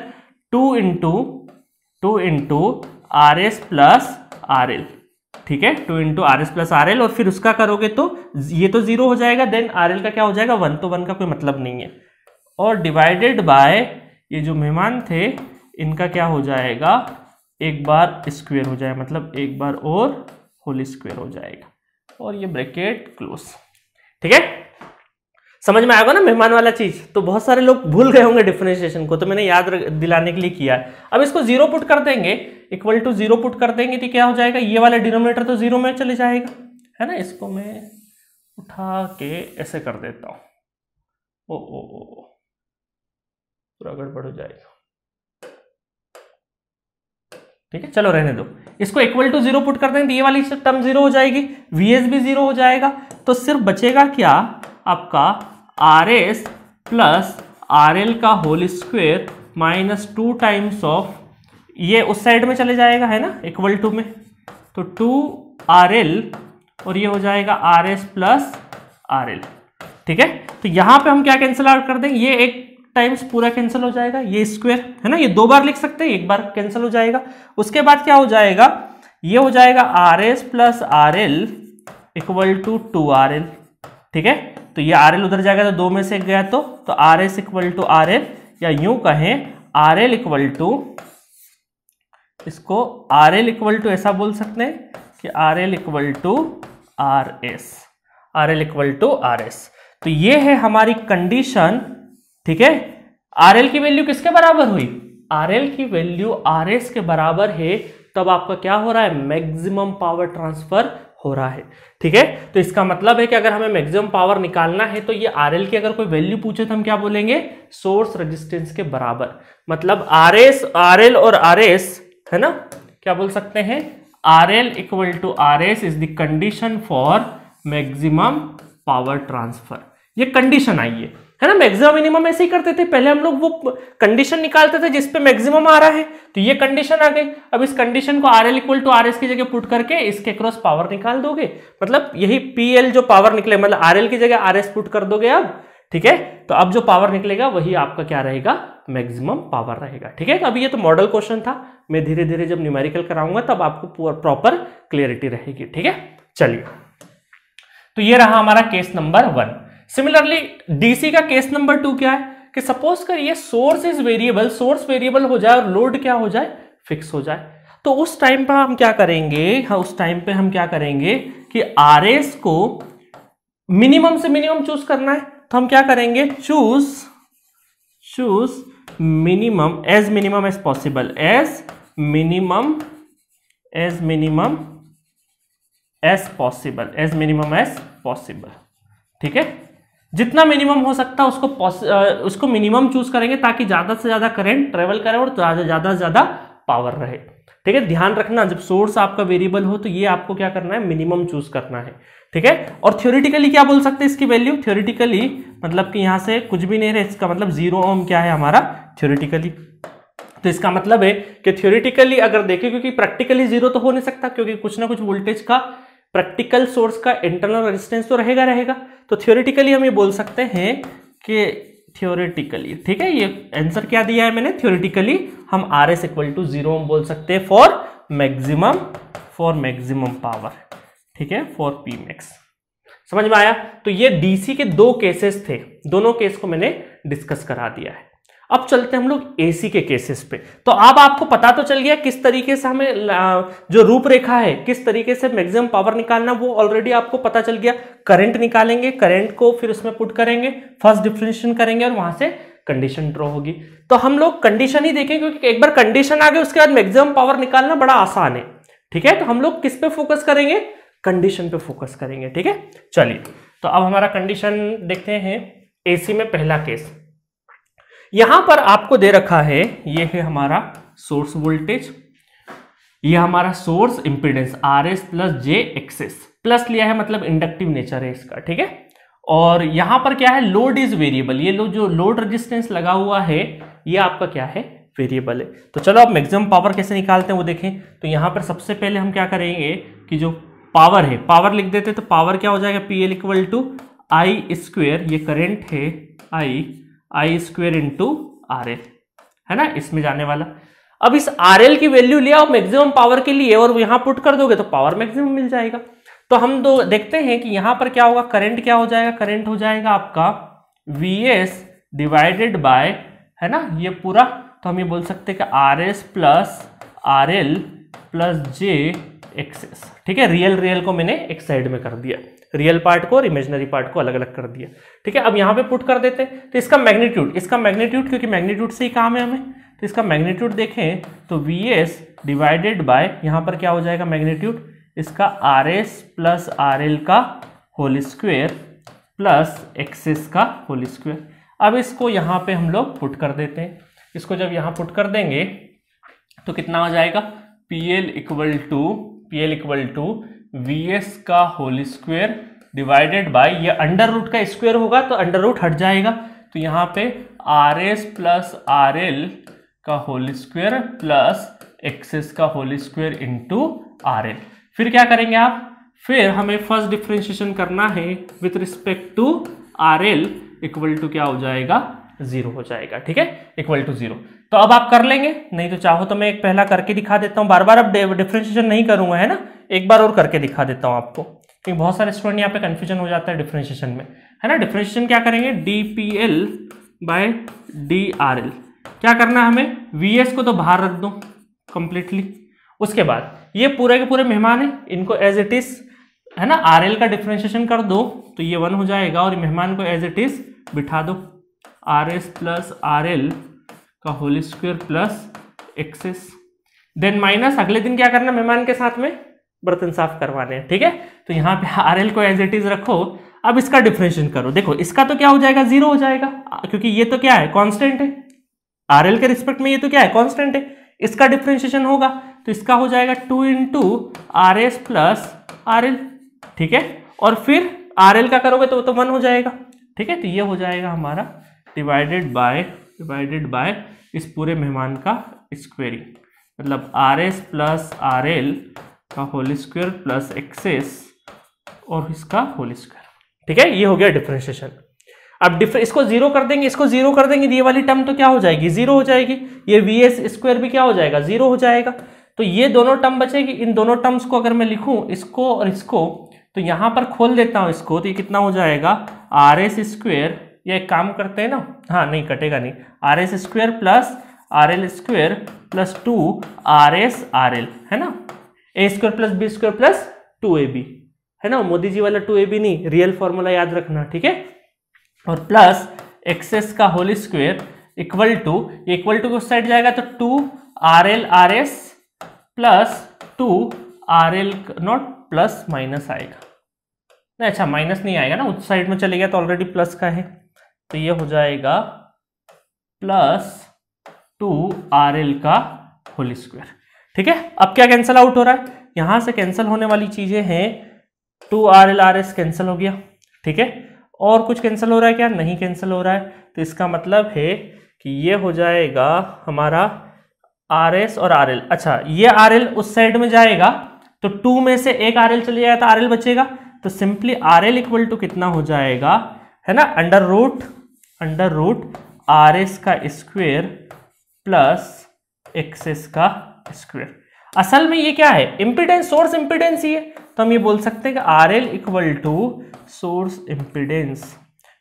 two into two into R S plus R L ठीक है? Two into R S plus R L और फिर उसका करोगे तो ये तो ज़ीरो हो जाएगा देन आर एल का क्या हो जाएगा? वन तो वन का कोई मतलब नहीं है। और डिवाइडेड बाय ये जो मेहमान थे, इनका क्या हो जाएगा? एक बार स्क्वेयर हो जाएगा मतलब एक बार और होल स्क्वेयर हो जाएगा। और ये ब्रैकेट क्लोज ठीक है? समझ में आएगा ना मेहमान वाला चीज़? तो बहुत सारे लोग भूल गए होंगे डिफ्रेंशिएशन को तो मैंने याद दिलाने के लिए किया है। अब इसको ज़ीरो पुट कर देंगे इक्वल टू ज़ीरो पुट कर देंगे तो क्या हो जाएगा? ये वाला डिनोमिनेटर तो ज़ीरो में चले जाएगा। है ना? इसको मैं उठा के ऐसे कर देता हूँ। ओ ओ ओ। पूरा गड़बड़ हो जाएगा। ठीक है, चलो रहने दो। इसको इक्वल टू ज़ीरो पुट कर देंगे तो ये वाली टर्म ज़ीरो हो जाएगी वीएस भी ज़ीरो हो जाएगा। तो सिर्फ़ बचेगा क्या? आपका R S plus R L का whole square minus two times of ये उस साइड में चले जाएगा, है ना? इक्वल टू में। तो टू आर एल और ये हो जाएगा R S plus R L ठीक है? तो यहाँ पे हम क्या कैंसिल आउट कर देंगे? ये एक टाइम्स पूरा कैंसिल हो जाएगा, ये स्क्वायर है ना? ये दो बार लिख सकते हैं, एक बार कैंसिल हो जाएगा। उसके बाद क्या हो जाएगा? ये हो जाएगा R S plus R L equal to two R L ठीक है? तो ये आर एल उधर जाएगा तो दो में से गया तो तो R S equal to R L या यूँ कहें आर एल इक्वल टू इसको आर एल इक्वल टू ऐसा बोल सकते हैं कि R L equal to R S R L equal to R S तो ये है हमारी कंडीशन ठीक है? आर एल की वैल्यू किसके बराबर हुई? आर एल की वैल्यू आर एस के बराबर है, तब आपका क्या हो रहा है? मैक्सिमम पावर ट्रांसफ़र हो रहा है। ठीक है? तो इसका मतलब है कि अगर हमें मैक्सिमम पावर निकालना है तो ये आर एल की अगर कोई वैल्यू पूछे तो हम क्या बोलेंगे? सोर्स रेजिस्टेंस के बराबर। मतलब आर एस और आर एस है ना? क्या बोल सकते हैं? R L equal to R S is the condition for maximum power transfer ये कंडीशन आई है। है ना मैक्सिमम मिनिमम ऐसे ही करते थे। पहले हम लोग वो कंडीशन निकालते थे जिसपे मैक्सिमम आ रहा है। तो ये कंडीशन आ गई अब इस कंडीशन को R L equal to R S की जगह पुट करके इसके क्रॉस पावर निकाल दोगे। मतलब यही पी एल जो पावर निकले मतलब आर एल की जगह आर एस पुट कर दोगे अब ठीक है? तो अब जो पावर निकलेगा, वही आपका क्या रहेगा? मैक्सिमम पावर रहेगा, ठीक है? अभी ये तो मॉडल क्वेश्चन था। मैं धीरे धीरे जब न्यूमेरिकल कराऊँगा, तब आपको प्रॉपर क्लियरिटी रहेगी, ठीक है? चलिए। तो ये रहा हमारा case number one similarly DC का केस नंबर टू क्या है? कि सपोज़ कर ये source is variable source variable हो जाए और लोड क्या हो जाए? फिक्स हो जाए। तो उस टाइम पर हम क्या करेंगे? हाँ उस टाइम पे हम क्या करेंगे कि आर एस को मिनिमम से मिनिमम चूज़ करना है। तो हम क्या करेंगे? Choose choose minimum as minimum as possible as minimum as minimum as possible as minimum as possible ठीक है? जितना मिनिमम हो सकता है उसको उसको मिनिमम चूज़ करेंगे ताकि ज़्यादा से ज़्यादा करंट ट्रेवल करे और ज़्यादा से ज़्यादा पावर रहे। ठीक है? ध्यान रखना, जब सोर्स आपका वेरिएबल हो तो ये आपको क्या करना है? मिनिमम चूज़ करना है। ठीक है? और थ्योरिटिकली क्या बोल सकते हैं इसकी वैल्यू थ्योरिटिकली मतलब कि यहाँ से कुछ भी नहीं रहे, इसका मतलब ज़ीरो ओम क्या है हमारा? थ्योरिटिकली तो इसका मतलब है कि थ्योरिटिकली अगर देखें, क्योंकि प्रैक्टिकली ज़ीरो तो हो नहीं सकता, क्योंकि कुछ ना कुछ वोल्टेज का प्रैक्टिकल सोर्स का इंटरनल रेजिस्टेंस तो रहेगा रहेगा। तो थियोरिटिकली हम ये बोल सकते हैं कि थियोरिटिकली ठीक है, ये आंसर क्या दिया है मैंने? थियोरिटिकली हम R S equal to zero बोल सकते हैं for maximum for maximum power ठीक है फॉर पी मैक्स समझ में आया? तो ये डीसी के दो केसेस थे, दोनों केस को मैंने डिस्कस करा दिया है। अब चलते हैं हम लोग एसी के केसेस पे। तो अब आपको पता तो चल गया किस तरीके से हमें जो रूपरेखा है, किस तरीके से मैक्सिमम पावर निकालना, वो ऑलरेडी आपको पता चल गया। करंट निकालेंगे करंट को फिर उसमें पुट करेंगे फ़र्स्ट डिफ्रेंशिएशन करेंगे और वहाँ से कंडीशन ड्रॉ होगी। तो हम लोग कंडीशन ही देखें, क्योंकि एक बार कंडीशन आ गई उसके बाद मैक्सिमम पावर निकालना बड़ा आसान है। ठीक है? तो हम लोग किस पे फोकस करेंगे? कंडीशन पे फोकस करेंगे। ठीक है? चलिए तो अब हमारा कंडीशन देखते हैं एसी में पहला केस यहाँ पर आपको दे रखा है, ये है हमारा सोर्स वोल्टेज ये हमारा source impedance R S plus j XS plus लिया है मतलब इंडक्टिव नेचर है इसका, ठीक है? और यहाँ पर क्या है लोड इज़ वेरिएबल ये लो जो लोड रेजिस्टेंस लगा हुआ है, ये आपका क्या है वेरिएबल है। तो चलो आप मैक्सिमम पावर कैसे निकालते हैं वो देखें। तो यहाँ पर सबसे पहले हम क्या करेंगे कि जो पावर है पावर लिख देते तो पावर क्या हो जाएगा P L equal to I square ये करेंट है I I square into R L, है ना? इसमें जाने वाला। अब इस आर एल की वैल्यू लिया मैक्सिमम पावर के लिए और यहाँ पुट कर दोगे तो पावर मैक्सिमम मिल जाएगा। तो हम दो देखते हैं कि यहाँ पर क्या होगा, करंट क्या हो जाएगा? करंट हो जाएगा आपका वी एस डिवाइडेड बाय है ना? ये पूरा तो हम ये बोल सकते हैं कि R S plus R L plus j XS. ठीक है? रियल रियल को मैंने एक साइड में कर दिया। रियल पार्ट को और इमेजनरी पार्ट को अलग अलग कर दिया। ठीक है? अब यहाँ पे पुट कर देते हैं। तो इसका मैग्नीट्यूड इसका मैग्नीट्यूड क्योंकि मैग्नीट्यूड से ही काम है हमें। तो इसका मैग्नीट्यूड देखें तो वी एस डिवाइडेड बाय यहाँ पर क्या हो जाएगा मैग्नीट्यूड? इसका R S plus R L का होल स्क्वेयर प्लस एक्सेस का होल स्क्वेयर अब इसको यहाँ पे हम लोग पुट कर देते हैं। इसको जब यहाँ पुट कर देंगे तो कितना हो जाएगा? P L equal to P L equal to V S का होल स्क्वेयर डिवाइडेड बाय ये अंडर रूट का स्क्वेयर होगा तो अंडर रूट हट जाएगा। तो यहाँ पे R S plus R L का होल स्क्वेयर प्लस एक्सेस का whole square into R L फिर क्या करेंगे आप? फिर हमें फ़र्स्ट डिफ्रेंशिएशन करना है with respect to R L equal to क्या हो जाएगा? ज़ीरो हो जाएगा, ठीक है? इक्वल टू ज़ीरो तो अब आप कर लेंगे। नहीं तो चाहो तो मैं एक पहला करके दिखा देता हूँ। बार बार अब डिफ्रेंशिएशन नहीं करूँगा, है ना? एक बार और करके दिखा देता हूँ आपको। क्योंकि बहुत सारे स्टूडेंट यहाँ पे कन्फ्यूज़न हो जाता है डिफ्रेंशिएशन में। है ना? डिफ्रेंशिएशन क्या करेंगे? D P L by D R L क्या करना है हमें? वी एस को तो बाहर रख दो कंप्लीटली उसके बाद ये पूरे के पूरे मेहमान हैं, इनको एज इट इज़ है ना? आर एल का डिफ्रेंशिएशन कर दो तो ये वन हो जाएगा। और मेहमान को एज इट इज़ बिठा दो। R S plus R L का whole square plus XS then minus अगले दिन क्या करना मेहमान के साथ में बर्तन साफ़ करवाने हैं, ठीक है? तो यहाँ पे <laughs> आर एल को एज इट इज़ रखो। अब इसका डिफ्रेंशिएशन करो। देखो, इसका तो क्या हो जाएगा? ज़ीरो हो जाएगा। क्योंकि ये तो क्या है? कांस्टेंट है। आर एल के रिस्पेक्ट में ये तो क्या है? कांस्टेंट है। इसका डिफ्रेंशिएशन होगा। तो इसका हो जाएगा two into R S plus R L ठीक है? और फिर आर एल का करोगे तो वो तो वन हो जाएगा, ठीक है? तो ये हो जाएगा हमारा डिवाइडेड बाय डिवाइडेड बाय इस पूरे मेहमान का स्क्वेयरिंग मतलब R S plus R L का होल स्क्वेयर प्लस एक्सेस और इसका होल स्क्वायर ठीक है? ये हो गया डिफ्रेंशिएशन अब डिफर इसको ज़ीरो कर देंगे, इसको ज़ीरो कर देंगे, ये वाली टर्म तो क्या हो जाएगी? ज़ीरो हो जाएगी. ये वी एस स्क्वायर भी क्या हो जाएगा? ज़ीरो हो जाएगा. तो ये दोनों टर्म बचेगी. इन दोनों टर्म्स को अगर मैं लिखूं, इसको और इसको तो यहाँ पर खोल देता हूँ इसको तो ये कितना हो जाएगा? आर एस स्क्वेयर या एक काम करते हैं ना? हाँ नहीं, कटेगा नहीं। R S square plus R L square plus two R S R L है ना? A square plus B square plus two A B है ना? मोदी जी वाला टू ए बी नहीं रियल फॉर्मूला याद रखना, ठीक है? और प्लस एक्सेस का whole square equal to equal to उस साइड जाएगा? तो two R L R S plus two R L not plus minus आएगा। नहीं अच्छा माइनस नहीं आएगा ना? उस साइड में चले गया तो ऑलरेडी प्लस का है। तो ये हो जाएगा प्लस टू आर एल का होल स्क्वायर। ठीक है? अब क्या कैंसिल आउट हो रहा है? यहाँ से कैंसिल होने वाली चीज़ें हैं two R L R S cancel हो गया। ठीक है? और कुछ कैंसिल हो रहा है क्या? नहीं कैंसिल हो रहा है। तो इसका मतलब है कि ये हो जाएगा हमारा आर एस और आर एल। अच्छा ये आर एल उस साइड में जाएगा तो टू में से एक आर एल चले जाएगा तो आर एल बचेगा। तो simply R L equal to कितना हो जाएगा? है ना? Under root under root R S का स्क्वेयर प्लस एक्सेस का स्क्वेयर। असल में ये क्या है? इंपिडेंस सोर्स इंपिडेंस ही है। तो हम ये बोल सकते हैं कि R L equal to source impedance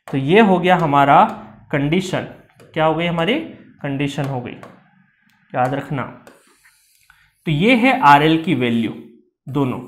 तो ये हो गया हमारा कंडीशन क्या हो गई हमारी? कंडीशन हो गई। याद रखना। तो ये है आर एल की वैल्यू दोनों।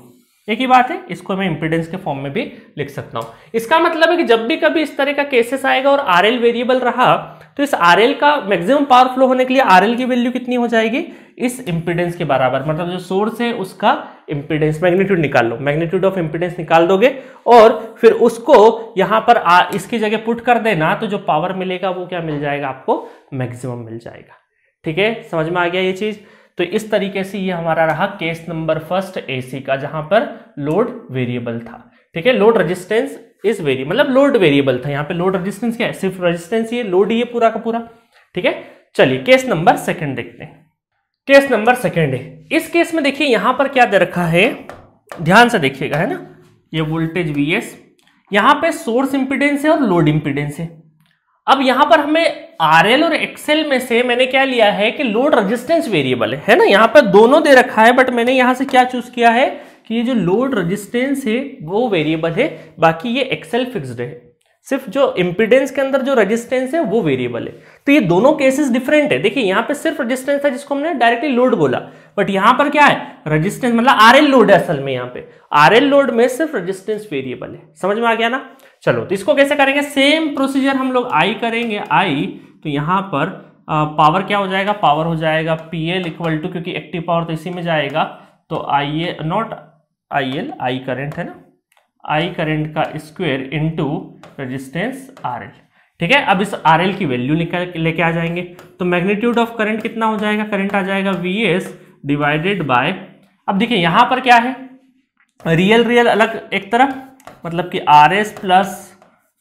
एक ही बात है इसको मैं इंपिडेंस के फॉर्म में भी लिख सकता हूँ। इसका मतलब है कि जब भी कभी इस तरह का केसेस आएगा और आर एल वेरिएबल रहा तो इस आर एल का मैक्सिमम पावर फ्लो होने के लिए आर एल की वैल्यू कितनी हो जाएगी? इस इंपिडेंस के बराबर मतलब जो सोर्स है उसका इंपिडेंस मैग्नीट्यूड निकाल लो। मैग्नीट्यूड ऑफ़ इंपिडेंस निकाल दोगे और फिर उसको यहाँ पर आ, इसकी जगह पुट कर देना तो जो पावर मिलेगा वो क्या मिल जाएगा? आपको मैक्सिमम मिल जाएगा। ठीक है? समझ में आ गया ये चीज़? तो इस तरीके से ये हमारा रहा केस नंबर फ़र्स्ट एसी का, जहाँ पर लोड वेरिएबल था। ठीक है? लोड रेजिस्टेंस इज़ वेरी मतलब लोड वेरिएबल था। यहाँ पे लोड रेजिस्टेंस क्या है? सिर्फ़ रेजिस्टेंस ये लोड ही है पूरा का पूरा। ठीक है? चलिए केस नंबर सेकंड देखते हैं। केस नंबर सेकंड है। इस केस में देखिए, यहाँ पर क्या दे रखा है? ध्यान से देखिएगा, है ना? ये वोल्टेज वी एस यहाँ पे सोर्स इंपिडेंस है और लोड इंपिडेंस है। अब यहाँ पर हमें आर एल और एक्सएल में से मैंने क्या लिया है कि लोड रेजिस्टेंस वेरिएबल है। है ना? यहाँ पर दोनों दे रखा है बट मैंने यहाँ से क्या चूज़ किया है कि ये जो लोड रेजिस्टेंस है, वो वेरिएबल है, बाकी ये एक्सेल फिक्स्ड है। सिर्फ़ जो इंपिडेंस के अंदर जो रेजिस्टेंस है, वो वेरिएबल है। तो ये दोनों केसेस डिफरेंट है। देखिए, यहाँ पे सिर्फ़ रेजिस्टेंस था जिसको हमने डायरेक्टली लोड बोला बट यहाँ पर क्या है? रेजिस्टेंस मतलब आरएल लोड है असल में यहाँ पे। आर एल लोड में सिर्फ़ रेजिस्टेंस वेरिएबल है। समझ में आ गया ना? चलो तो इसको कैसे करेंगे? सेम प्रोसीजर हम लोग आई करेंगे आई तो यहाँ पर पावर क्या हो जाएगा? पावर हो जाएगा पी एल इक्वल टू क्योंकि एक्टिव पावर तो इसी में जाएगा तो I A not I L I current है ना? आई करेंट का square into resistance R L ठीक है? अब इस आर एल की वैल्यू लेके आ जाएँगे तो मैग्नीट्यूड ऑफ़ करंट कितना हो जाएगा? करंट आ जाएगा वी एस डिवाइडेड बाय अब देखिए यहाँ पर क्या है? रियल रियल अलग एक तरफ़ मतलब कि R S plus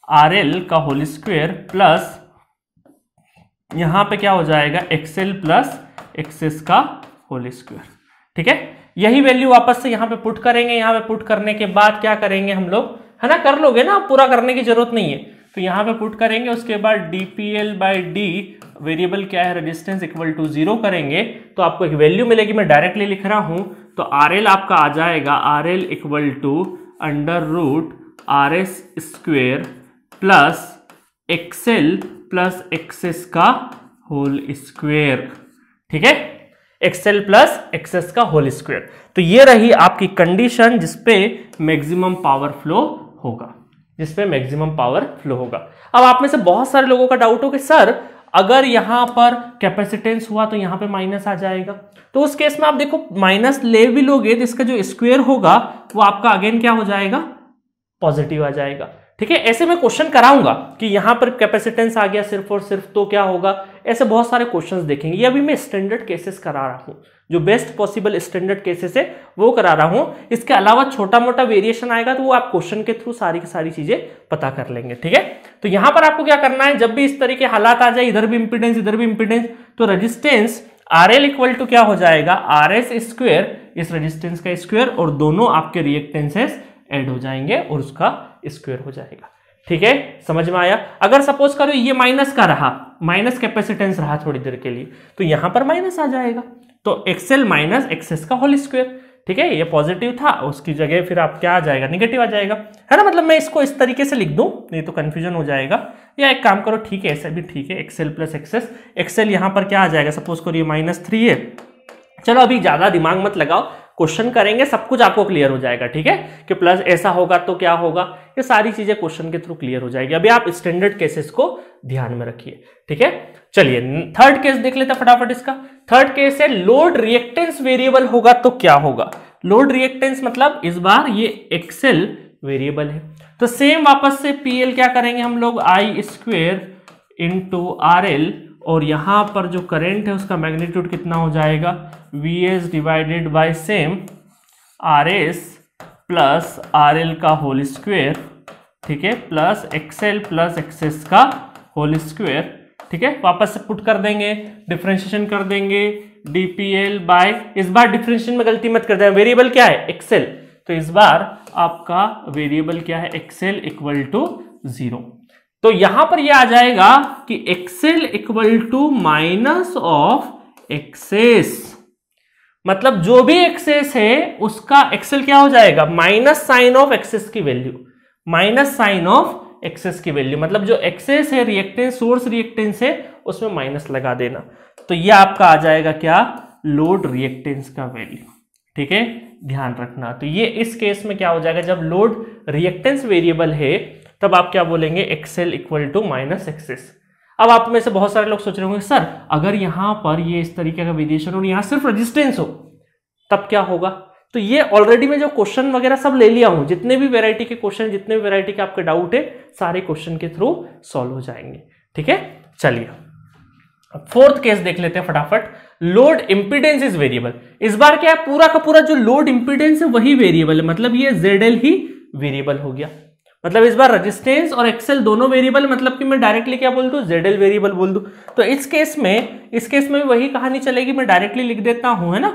R L का होल स्क्वेयर प्लस यहाँ पे क्या हो जाएगा? एक्सएल प्लस एक्सेस का होल स्क्वेयर ठीक है? यही वैल्यू वापस से यहाँ पे पुट करेंगे। यहाँ पे पुट करने के बाद क्या करेंगे हम लोग? है ना? कर लोगे ना? पूरा करने की ज़रूरत नहीं है। तो यहाँ पे पुट करेंगे, उसके बाद डीपीएल बाई डी वेरिएबल क्या है? रेजिस्टेंस इक्वल टू ज़ीरो करेंगे। तो आपको एक वैल्यू मिलेगी। मैं डायरेक्टली लिख रहा हूँ। तो आर एल आपका आ जाएगा। R L equal to under root R S square plus XL plus XS का होल स्क्वेयर ठीक है? एक्सएल प्लस एक्सेस का होल स्क्वेयर तो ये रही आपकी कंडीशन जिसपे मैक्सिमम पावर फ्लो होगा। जिसपे मैक्सिमम पावर फ्लो होगा। अब आप में से बहुत सारे लोगों का डाउट हो कि, सर अगर यहाँ पर कैपेसिटेंस हुआ तो यहाँ पे माइनस आ जाएगा। तो उस केस में आप देखो माइनस ले भी लोगे तो इसका जो स्क्वेयर होगा, वो आपका अगेन क्या हो जाएगा? पॉजिटिव आ जाएगा। ठीक है? ऐसे में क्वेश्चन कराऊँगा कि यहाँ पर कैपेसिटेंस आ गया सिर्फ़ और सिर्फ़ तो क्या होगा? ऐसे बहुत सारे क्वेश्चन देखेंगे। ये अभी मैं स्टैंडर्ड केसेस करा रहा हूँ। जो बेस्ट पॉसिबल स्टैंडर्ड केसेस है, वो करा रहा हूँ। इसके अलावा छोटा मोटा वेरिएशन आएगा तो वो आप क्वेश्चन के थ्रू सारी की सारी चीज़ें पता कर लेंगे, ठीक है? तो यहाँ पर आपको क्या करना है? जब भी इस तरीके हालात आ जाए, इधर भी इंपिडेंस इधर भी इंपिडेंस तो resistance R L equal to क्या हो जाएगा? आर एस स्क्वेयर इस रजिस्टेंस का स्क्वेयर और दोनों आपके रिएक्टेंसेस ऐड हो जाएँगे और उसका स्क्वेयर हो जाएगा। ठीक है? समझ में आया? अगर सपोज़ करो ये माइनस का रहा माइनस कैपेसिटेंस रहा थोड़ी देर के लिए तो यहाँ पर माइनस आ जाएगा। तो एक्सेल माइनस एक्सेस का होल स्क्वेयर ठीक है? ये पॉजिटिव था, उसकी जगह फिर आप क्या आ जाएगा? निगेटिव आ जाएगा। है ना? मतलब मैं इसको इस तरीके से लिख दूँ, नहीं तो कंफ्यूजन हो जाएगा। या एक काम करो, ठीक है, ऐसे भी ठीक है एक्सेल प्लस एक्सेस एक्सेल यहाँ पर क्या आ जाएगा? सपोज़ करो ये माइनस थ्री है। चलो, अभी ज़्यादा दिमाग मत लगाओ। क्वेश्चन करेंगे, सब कुछ आपको क्लियर हो जाएगा, ठीक है? कि प्लस ऐसा होगा तो क्या होगा? ये सारी चीज़ें क्वेश्चन के थ्रू क्लियर हो जाएगी। अभी आप स्टैंडर्ड केसेस को ध्यान में रखिए, ठीक है? चलिए थर्ड केस देख लेते फटाफट इसका। थर्ड केस है लोड रिएक्टेंस वेरिएबल होगा तो क्या होगा? लोड रिएक्टेंस मतलब इस बार ये एक्सेल वेरिएबल है। तो सेम वापस से पीएल क्या करेंगे हम लोग? I square into R L और यहाँ पर जो करंट है, उसका मैग्नीट्यूड कितना हो जाएगा? V S divided by same R S plus R L का होल स्क्वेयर ठीक है? प्लस एक्सएल प्लस एक्सेस का होल स्क्वेयर ठीक है? वापस से पुट कर देंगे डिफ्रेंशिएशन कर देंगे। डी पी एल बाय इस बार डिफ्रेंशिएशन में गलती मत कर दें वेरिएबल क्या है? एक्सेल तो इस बार आपका वेरिएबल क्या है? एक्सेल इक्वल टू ज़ीरो तो यहाँ पर यह आ जाएगा कि XL equal to minus of XS मतलब जो भी एक्सेस है, उसका एक्सेल क्या हो जाएगा? माइनस साइन ऑफ़ एक्सेस की value minus sign of XS की वैल्यू मतलब जो एक्सेस है रिएक्टेंस सोर्स रिएक्टेंस है, उसमें माइनस लगा देना. तो यह आपका आ जाएगा क्या? लोड रिएक्टेंस का वैल्यू ठीक है? ध्यान रखना. तो ये इस केस में क्या हो जाएगा? जब लोड रिएक्टेंस वेरिएबल है तब आप क्या बोलेंगे? XL equal to minus XS अब आप में से बहुत सारे लोग सोच रहे होंगे, सर, अगर यहाँ पर ये इस तरीके का वेरिएशन और यहाँ सिर्फ़ रजिस्टेंस हो, तब क्या होगा? तो ये ऑलरेडी मैं जो क्वेश्चन वगैरह सब ले लिया हूँ, जितने भी वेराइटी के क्वेश्चन जितने भी वेराइटी के आपके डाउट है, सारे क्वेश्चन के थ्रू सॉल्व हो जाएँगे। ठीक है? चलिए। फोर्थ केस देख लेते हैं फटाफट। लोड इंपीडेंस इज़ वेरिएबल इस बार क्या है? पूरा का पूरा जो लोड इंपीडेंस है, वही वेरिएबल है। मतलब ये जेड ही वेरिएबल हो गया। मतलब इस बार रजिस्टेंस और एक्सेल दोनों वेरिएबल मतलब कि मैं डायरेक्टली क्या बोल दू? जेडएल वेरिएबल बोल दू। तो इस केस में, इस केस में वही कहानी चलेगी, मैं डायरेक्टली लिख देता हूँ, है ना?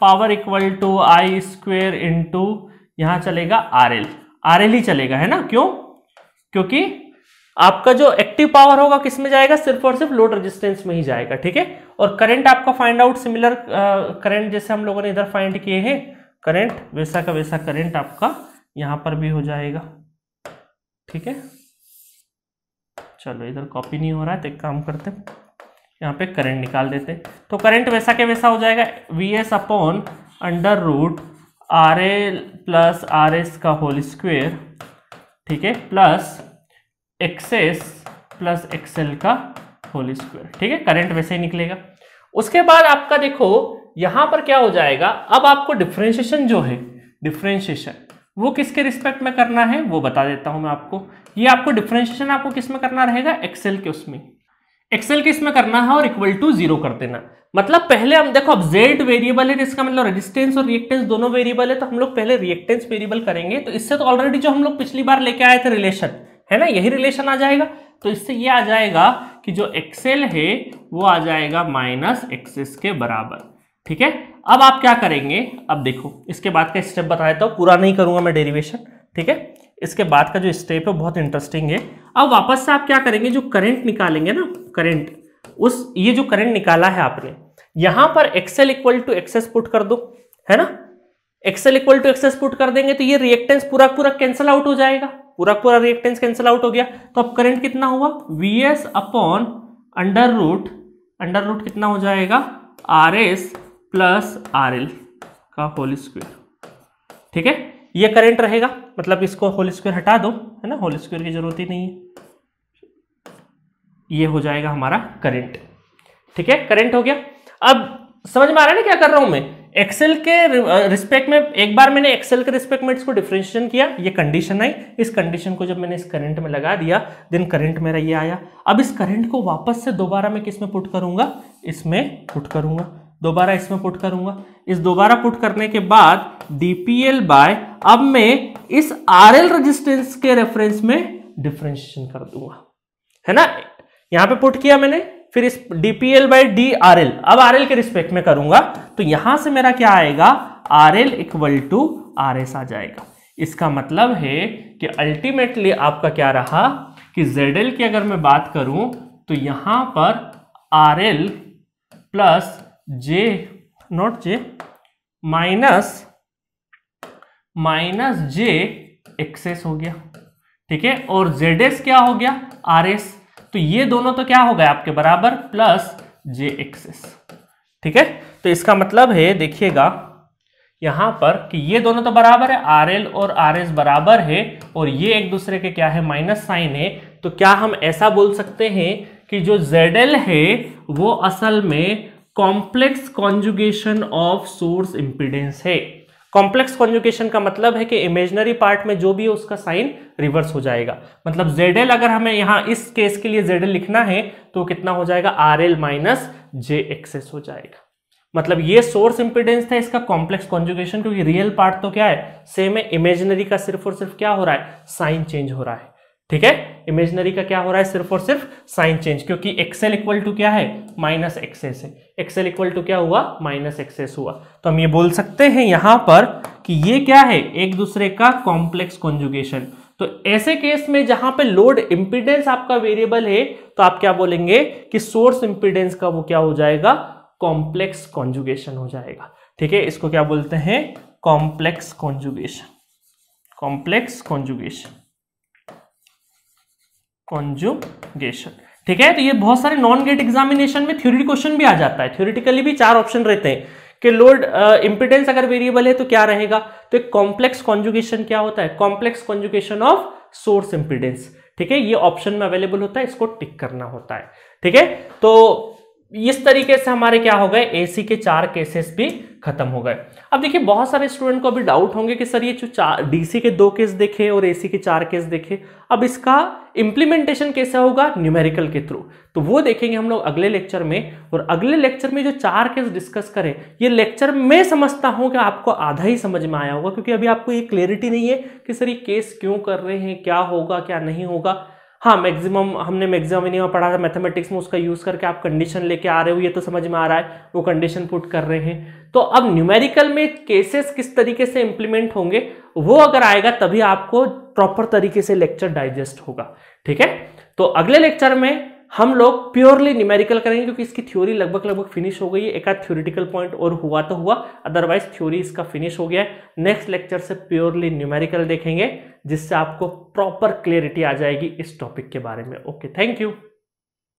Power equal to I square into यहाँ चलेगा आर एल आर एल ही चलेगा, है ना? क्यों? क्योंकि आपका जो एक्टिव पावर होगा किसमें जाएगा? सिर्फ़ और सिर्फ़ लोड रेजिस्टेंस में ही जाएगा, ठीक है? और करंट आपका फाइंड आउट सिमिलर करंट जैसे हम लोगों ने इधर फाइंड किए हैं करंट वैसा का वैसा करंट आपका यहाँ पर भी हो जाएगा। ठीक है? चलो, इधर कॉपी नहीं हो रहा है तो एक काम करते यहाँ पे करंट निकाल देते तो करंट वैसा के वैसा हो जाएगा। V S upon under root R L plus R S का होल स्क्वेयर ठीक है? प्लस एक्सेस प्लस एक्सएल का होल स्क्वेयर ठीक है? करंट वैसे ही निकलेगा। उसके बाद आपका देखो, यहाँ पर क्या हो जाएगा? अब आपको डिफ्रेंशिएशन जो है डिफ्रेंशिएशन वो किसके रिस्पेक्ट में करना है, वो बता देता हूँ मैं आपको। ये आपको डिफ्रेंशिएशन आपको किसमें करना रहेगा? एक्सेल के उसमें। एक्सेल के इसमें करना है और इक्वल टू ज़ीरो कर देना। मतलब पहले हम, देखो, अब जेड वेरिएबल है तो इसका मतलब रेजिस्टेंस और रिएक्टेंस दोनों वेरिएबल है तो हम लोग पहले रिएक्टेंस वेरिएबल करेंगे। तो इससे तो ऑलरेडी जो हम लोग पिछली बार लेके आए थे रिलेशन है ना? यही रिलेशन आ जाएगा। तो इससे ये आ जाएगा कि जो एक्सेल है, वो आ जाएगा माइनस एक्सेस के बराबर। ठीक है? अब आप क्या करेंगे? अब देखो, इसके बाद का स्टेप बता देता हूँ। पूरा नहीं करूँगा मैं डेरिवेशन ठीक है? इसके बाद का जो स्टेप है, बहुत इंटरेस्टिंग है। अब वापस से आप क्या करेंगे? जो करंट निकालेंगे ना करंट उस, ये जो करंट निकाला है आपने, यहाँ पर XL equal to XS put कर दो, है ना? XL equal to XS put कर देंगे तो ये रिएक्टेंस पूरा पूरा कैंसिल आउट हो जाएगा। पूरा पूरा रिएक्टेंस कैंसिल आउट हो गया। तो अब करंट कितना हुआ? V upon under root under root कितना हो जाएगा? आर प्लस आर एल का होल स्क्वेयर। ठीक है? ये करंट रहेगा मतलब इसको होल स्क्वेयर हटा दो, है ना? होल स्क्वेयर की ज़रूरत ही नहीं है। ये हो जाएगा हमारा करंट। ठीक है? करंट हो गया। अब समझ में आ रहा है ना क्या कर रहा हूँ मैं? एक्सेल के रिस्पेक्ट में, एक बार मैंने एक्सेल के रिस्पेक्ट में इसको डिफ्रेंशिएशन किया, ये कंडीशन आई। इस कंडीशन को जब मैंने इस करंट में लगा दिया देन करंट मेरा ये आया। अब इस करंट को वापस से दोबारा मैं किसमें पुट करूँगा? इसमें पुट करूँगा। दोबारा इसमें पुट करूँगा। इस दोबारा पुट करने के बाद डीपीएल बाय, अब मैं इस आरएल रेजिस्टेंस के रेफरेंस में डिफ्रेंशिएशन कर दूँगा। है ना? यहाँ पे पुट किया मैंने, फिर इस DPL by D R L अब आर एल के रिस्पेक्ट में करूँगा तो यहाँ से मेरा क्या आएगा? R L equal to R S आ जाएगा। इसका मतलब है कि अल्टीमेटली आपका क्या रहा? कि जेड एल की अगर मैं बात करूँ तो यहाँ पर R L plus j not j minus minus j XS हो गया। ठीक है? और जेड एस क्या हो गया? आर एस तो ये दोनों तो क्या हो गए आपके बराबर? प्लस जे एक्सेस ठीक है? तो इसका मतलब है, देखिएगा, यहाँ पर कि ये दोनों तो बराबर है आर एल और आर एस बराबर है, और ये एक दूसरे के क्या है? माइनस साइन है। तो क्या हम ऐसा बोल सकते हैं कि जो जेड एल है, वो असल में complex conjugation of source impedance है। कॉम्प्लेक्स कॉन्जुकेशन का मतलब है कि इमेजनरी पार्ट में जो भी है, उसका साइन रिवर्स हो जाएगा। मतलब जेड अगर हमें यहाँ इस केस के लिए ZL लिखना है तो कितना हो जाएगा? R L minus J X S हो जाएगा। मतलब ये सोर्स इंपिडेंस था इसका कॉम्प्लेक्स कॉन्जुकेशन क्योंकि रियल पार्ट तो क्या है? सेम है इमेजनरी का सिर्फ़ और सिर्फ़ क्या हो रहा है? साइन चेंज हो रहा है। ठीक है? इमेजनरी का क्या हो रहा है? सिर्फ़ और सिर्फ़ साइन चेंज, क्योंकि एक्सेल इक्वल टू क्या है? माइनस एक्सेस है एक्सेल इक्वल टू क्या हुआ? माइनस एक्सेस हुआ। तो हम ये बोल सकते हैं यहाँ पर कि ये क्या है? एक दूसरे का कॉम्प्लेक्स कॉन्जुगेशन तो ऐसे केस में जहाँ पे लोड इंपिडेंस आपका वेरिएबल है तो आप क्या बोलेंगे कि सोर्स इंपिडेंस का वो क्या हो जाएगा? कॉम्प्लेक्स कॉन्जुगेशन हो जाएगा। ठीक है? इसको क्या बोलते हैं? Complex conjugation complex conjugation conjugation ठीक है? तो ये बहुत सारे नॉन गेट एग्जामिनेशन में थ्योरी क्वेश्चन भी आ जाता है। थ्योरिटिकली भी चार ऑप्शन रहते हैं। कि लोड इंपिडेंस uh, अगर वेरिएबल है तो क्या रहेगा? तो एक कॉम्प्लेक्स कॉन्जुगेशन क्या होता है? Complex conjugation of source impedance ठीक है? ये ऑप्शन में अवेलेबल होता है इसको टिक करना होता है। ठीक है? तो इस तरीके से हमारे क्या हो गए? एसी के चार केसेस भी खत्म हो गए। अब देखिए, बहुत सारे स्टूडेंट को अभी डाउट होंगे कि सर ये जो चार डीसी के दो केस देखे और एसी के चार केस देखे, अब इसका इंप्लीमेंटेशन कैसा होगा न्यूमेरिकल के थ्रू तो वो देखेंगे हम लोग अगले लेक्चर में और अगले लेक्चर में जो चार केस डिस्कस करें, ये लेक्चर में समझता हूँ कि आपको आधा ही समझ में आया होगा, क्योंकि अभी आपको ये क्लियरिटी नहीं है कि सर ये केस क्यों कर रहे हैं, क्या होगा, क्या नहीं होगा। हाँ मैक्सिमम हमने मैक्सिमम मिनिमम पढ़ा था मैथमेटिक्स में उसका यूज़ करके आप कंडीशन लेके आ रहे हो, ये तो समझ में आ रहा है, वो कंडीशन पुट कर रहे हैं। तो अब न्यूमेरिकल में केसेस किस तरीके से इम्प्लीमेंट होंगे, वो अगर आएगा तभी आपको प्रॉपर तरीके से लेक्चर डाइजेस्ट होगा, ठीक है? तो अगले लेक्चर में हम लोग प्योरली न्यूमेरिकल करेंगे क्योंकि इसकी थ्योरी लगभग लगभग फिनिश हो गई है। एक आध थ्योरिटिकल पॉइंट और हुआ तो हुआ अदरवाइज़ थ्योरी इसका फिनिश हो गया है। नेक्स्ट लेक्चर से प्योरली न्यूमेरिकल देखेंगे, जिससे आपको प्रॉपर क्लियरिटी आ जाएगी इस टॉपिक के बारे में। Okay thank you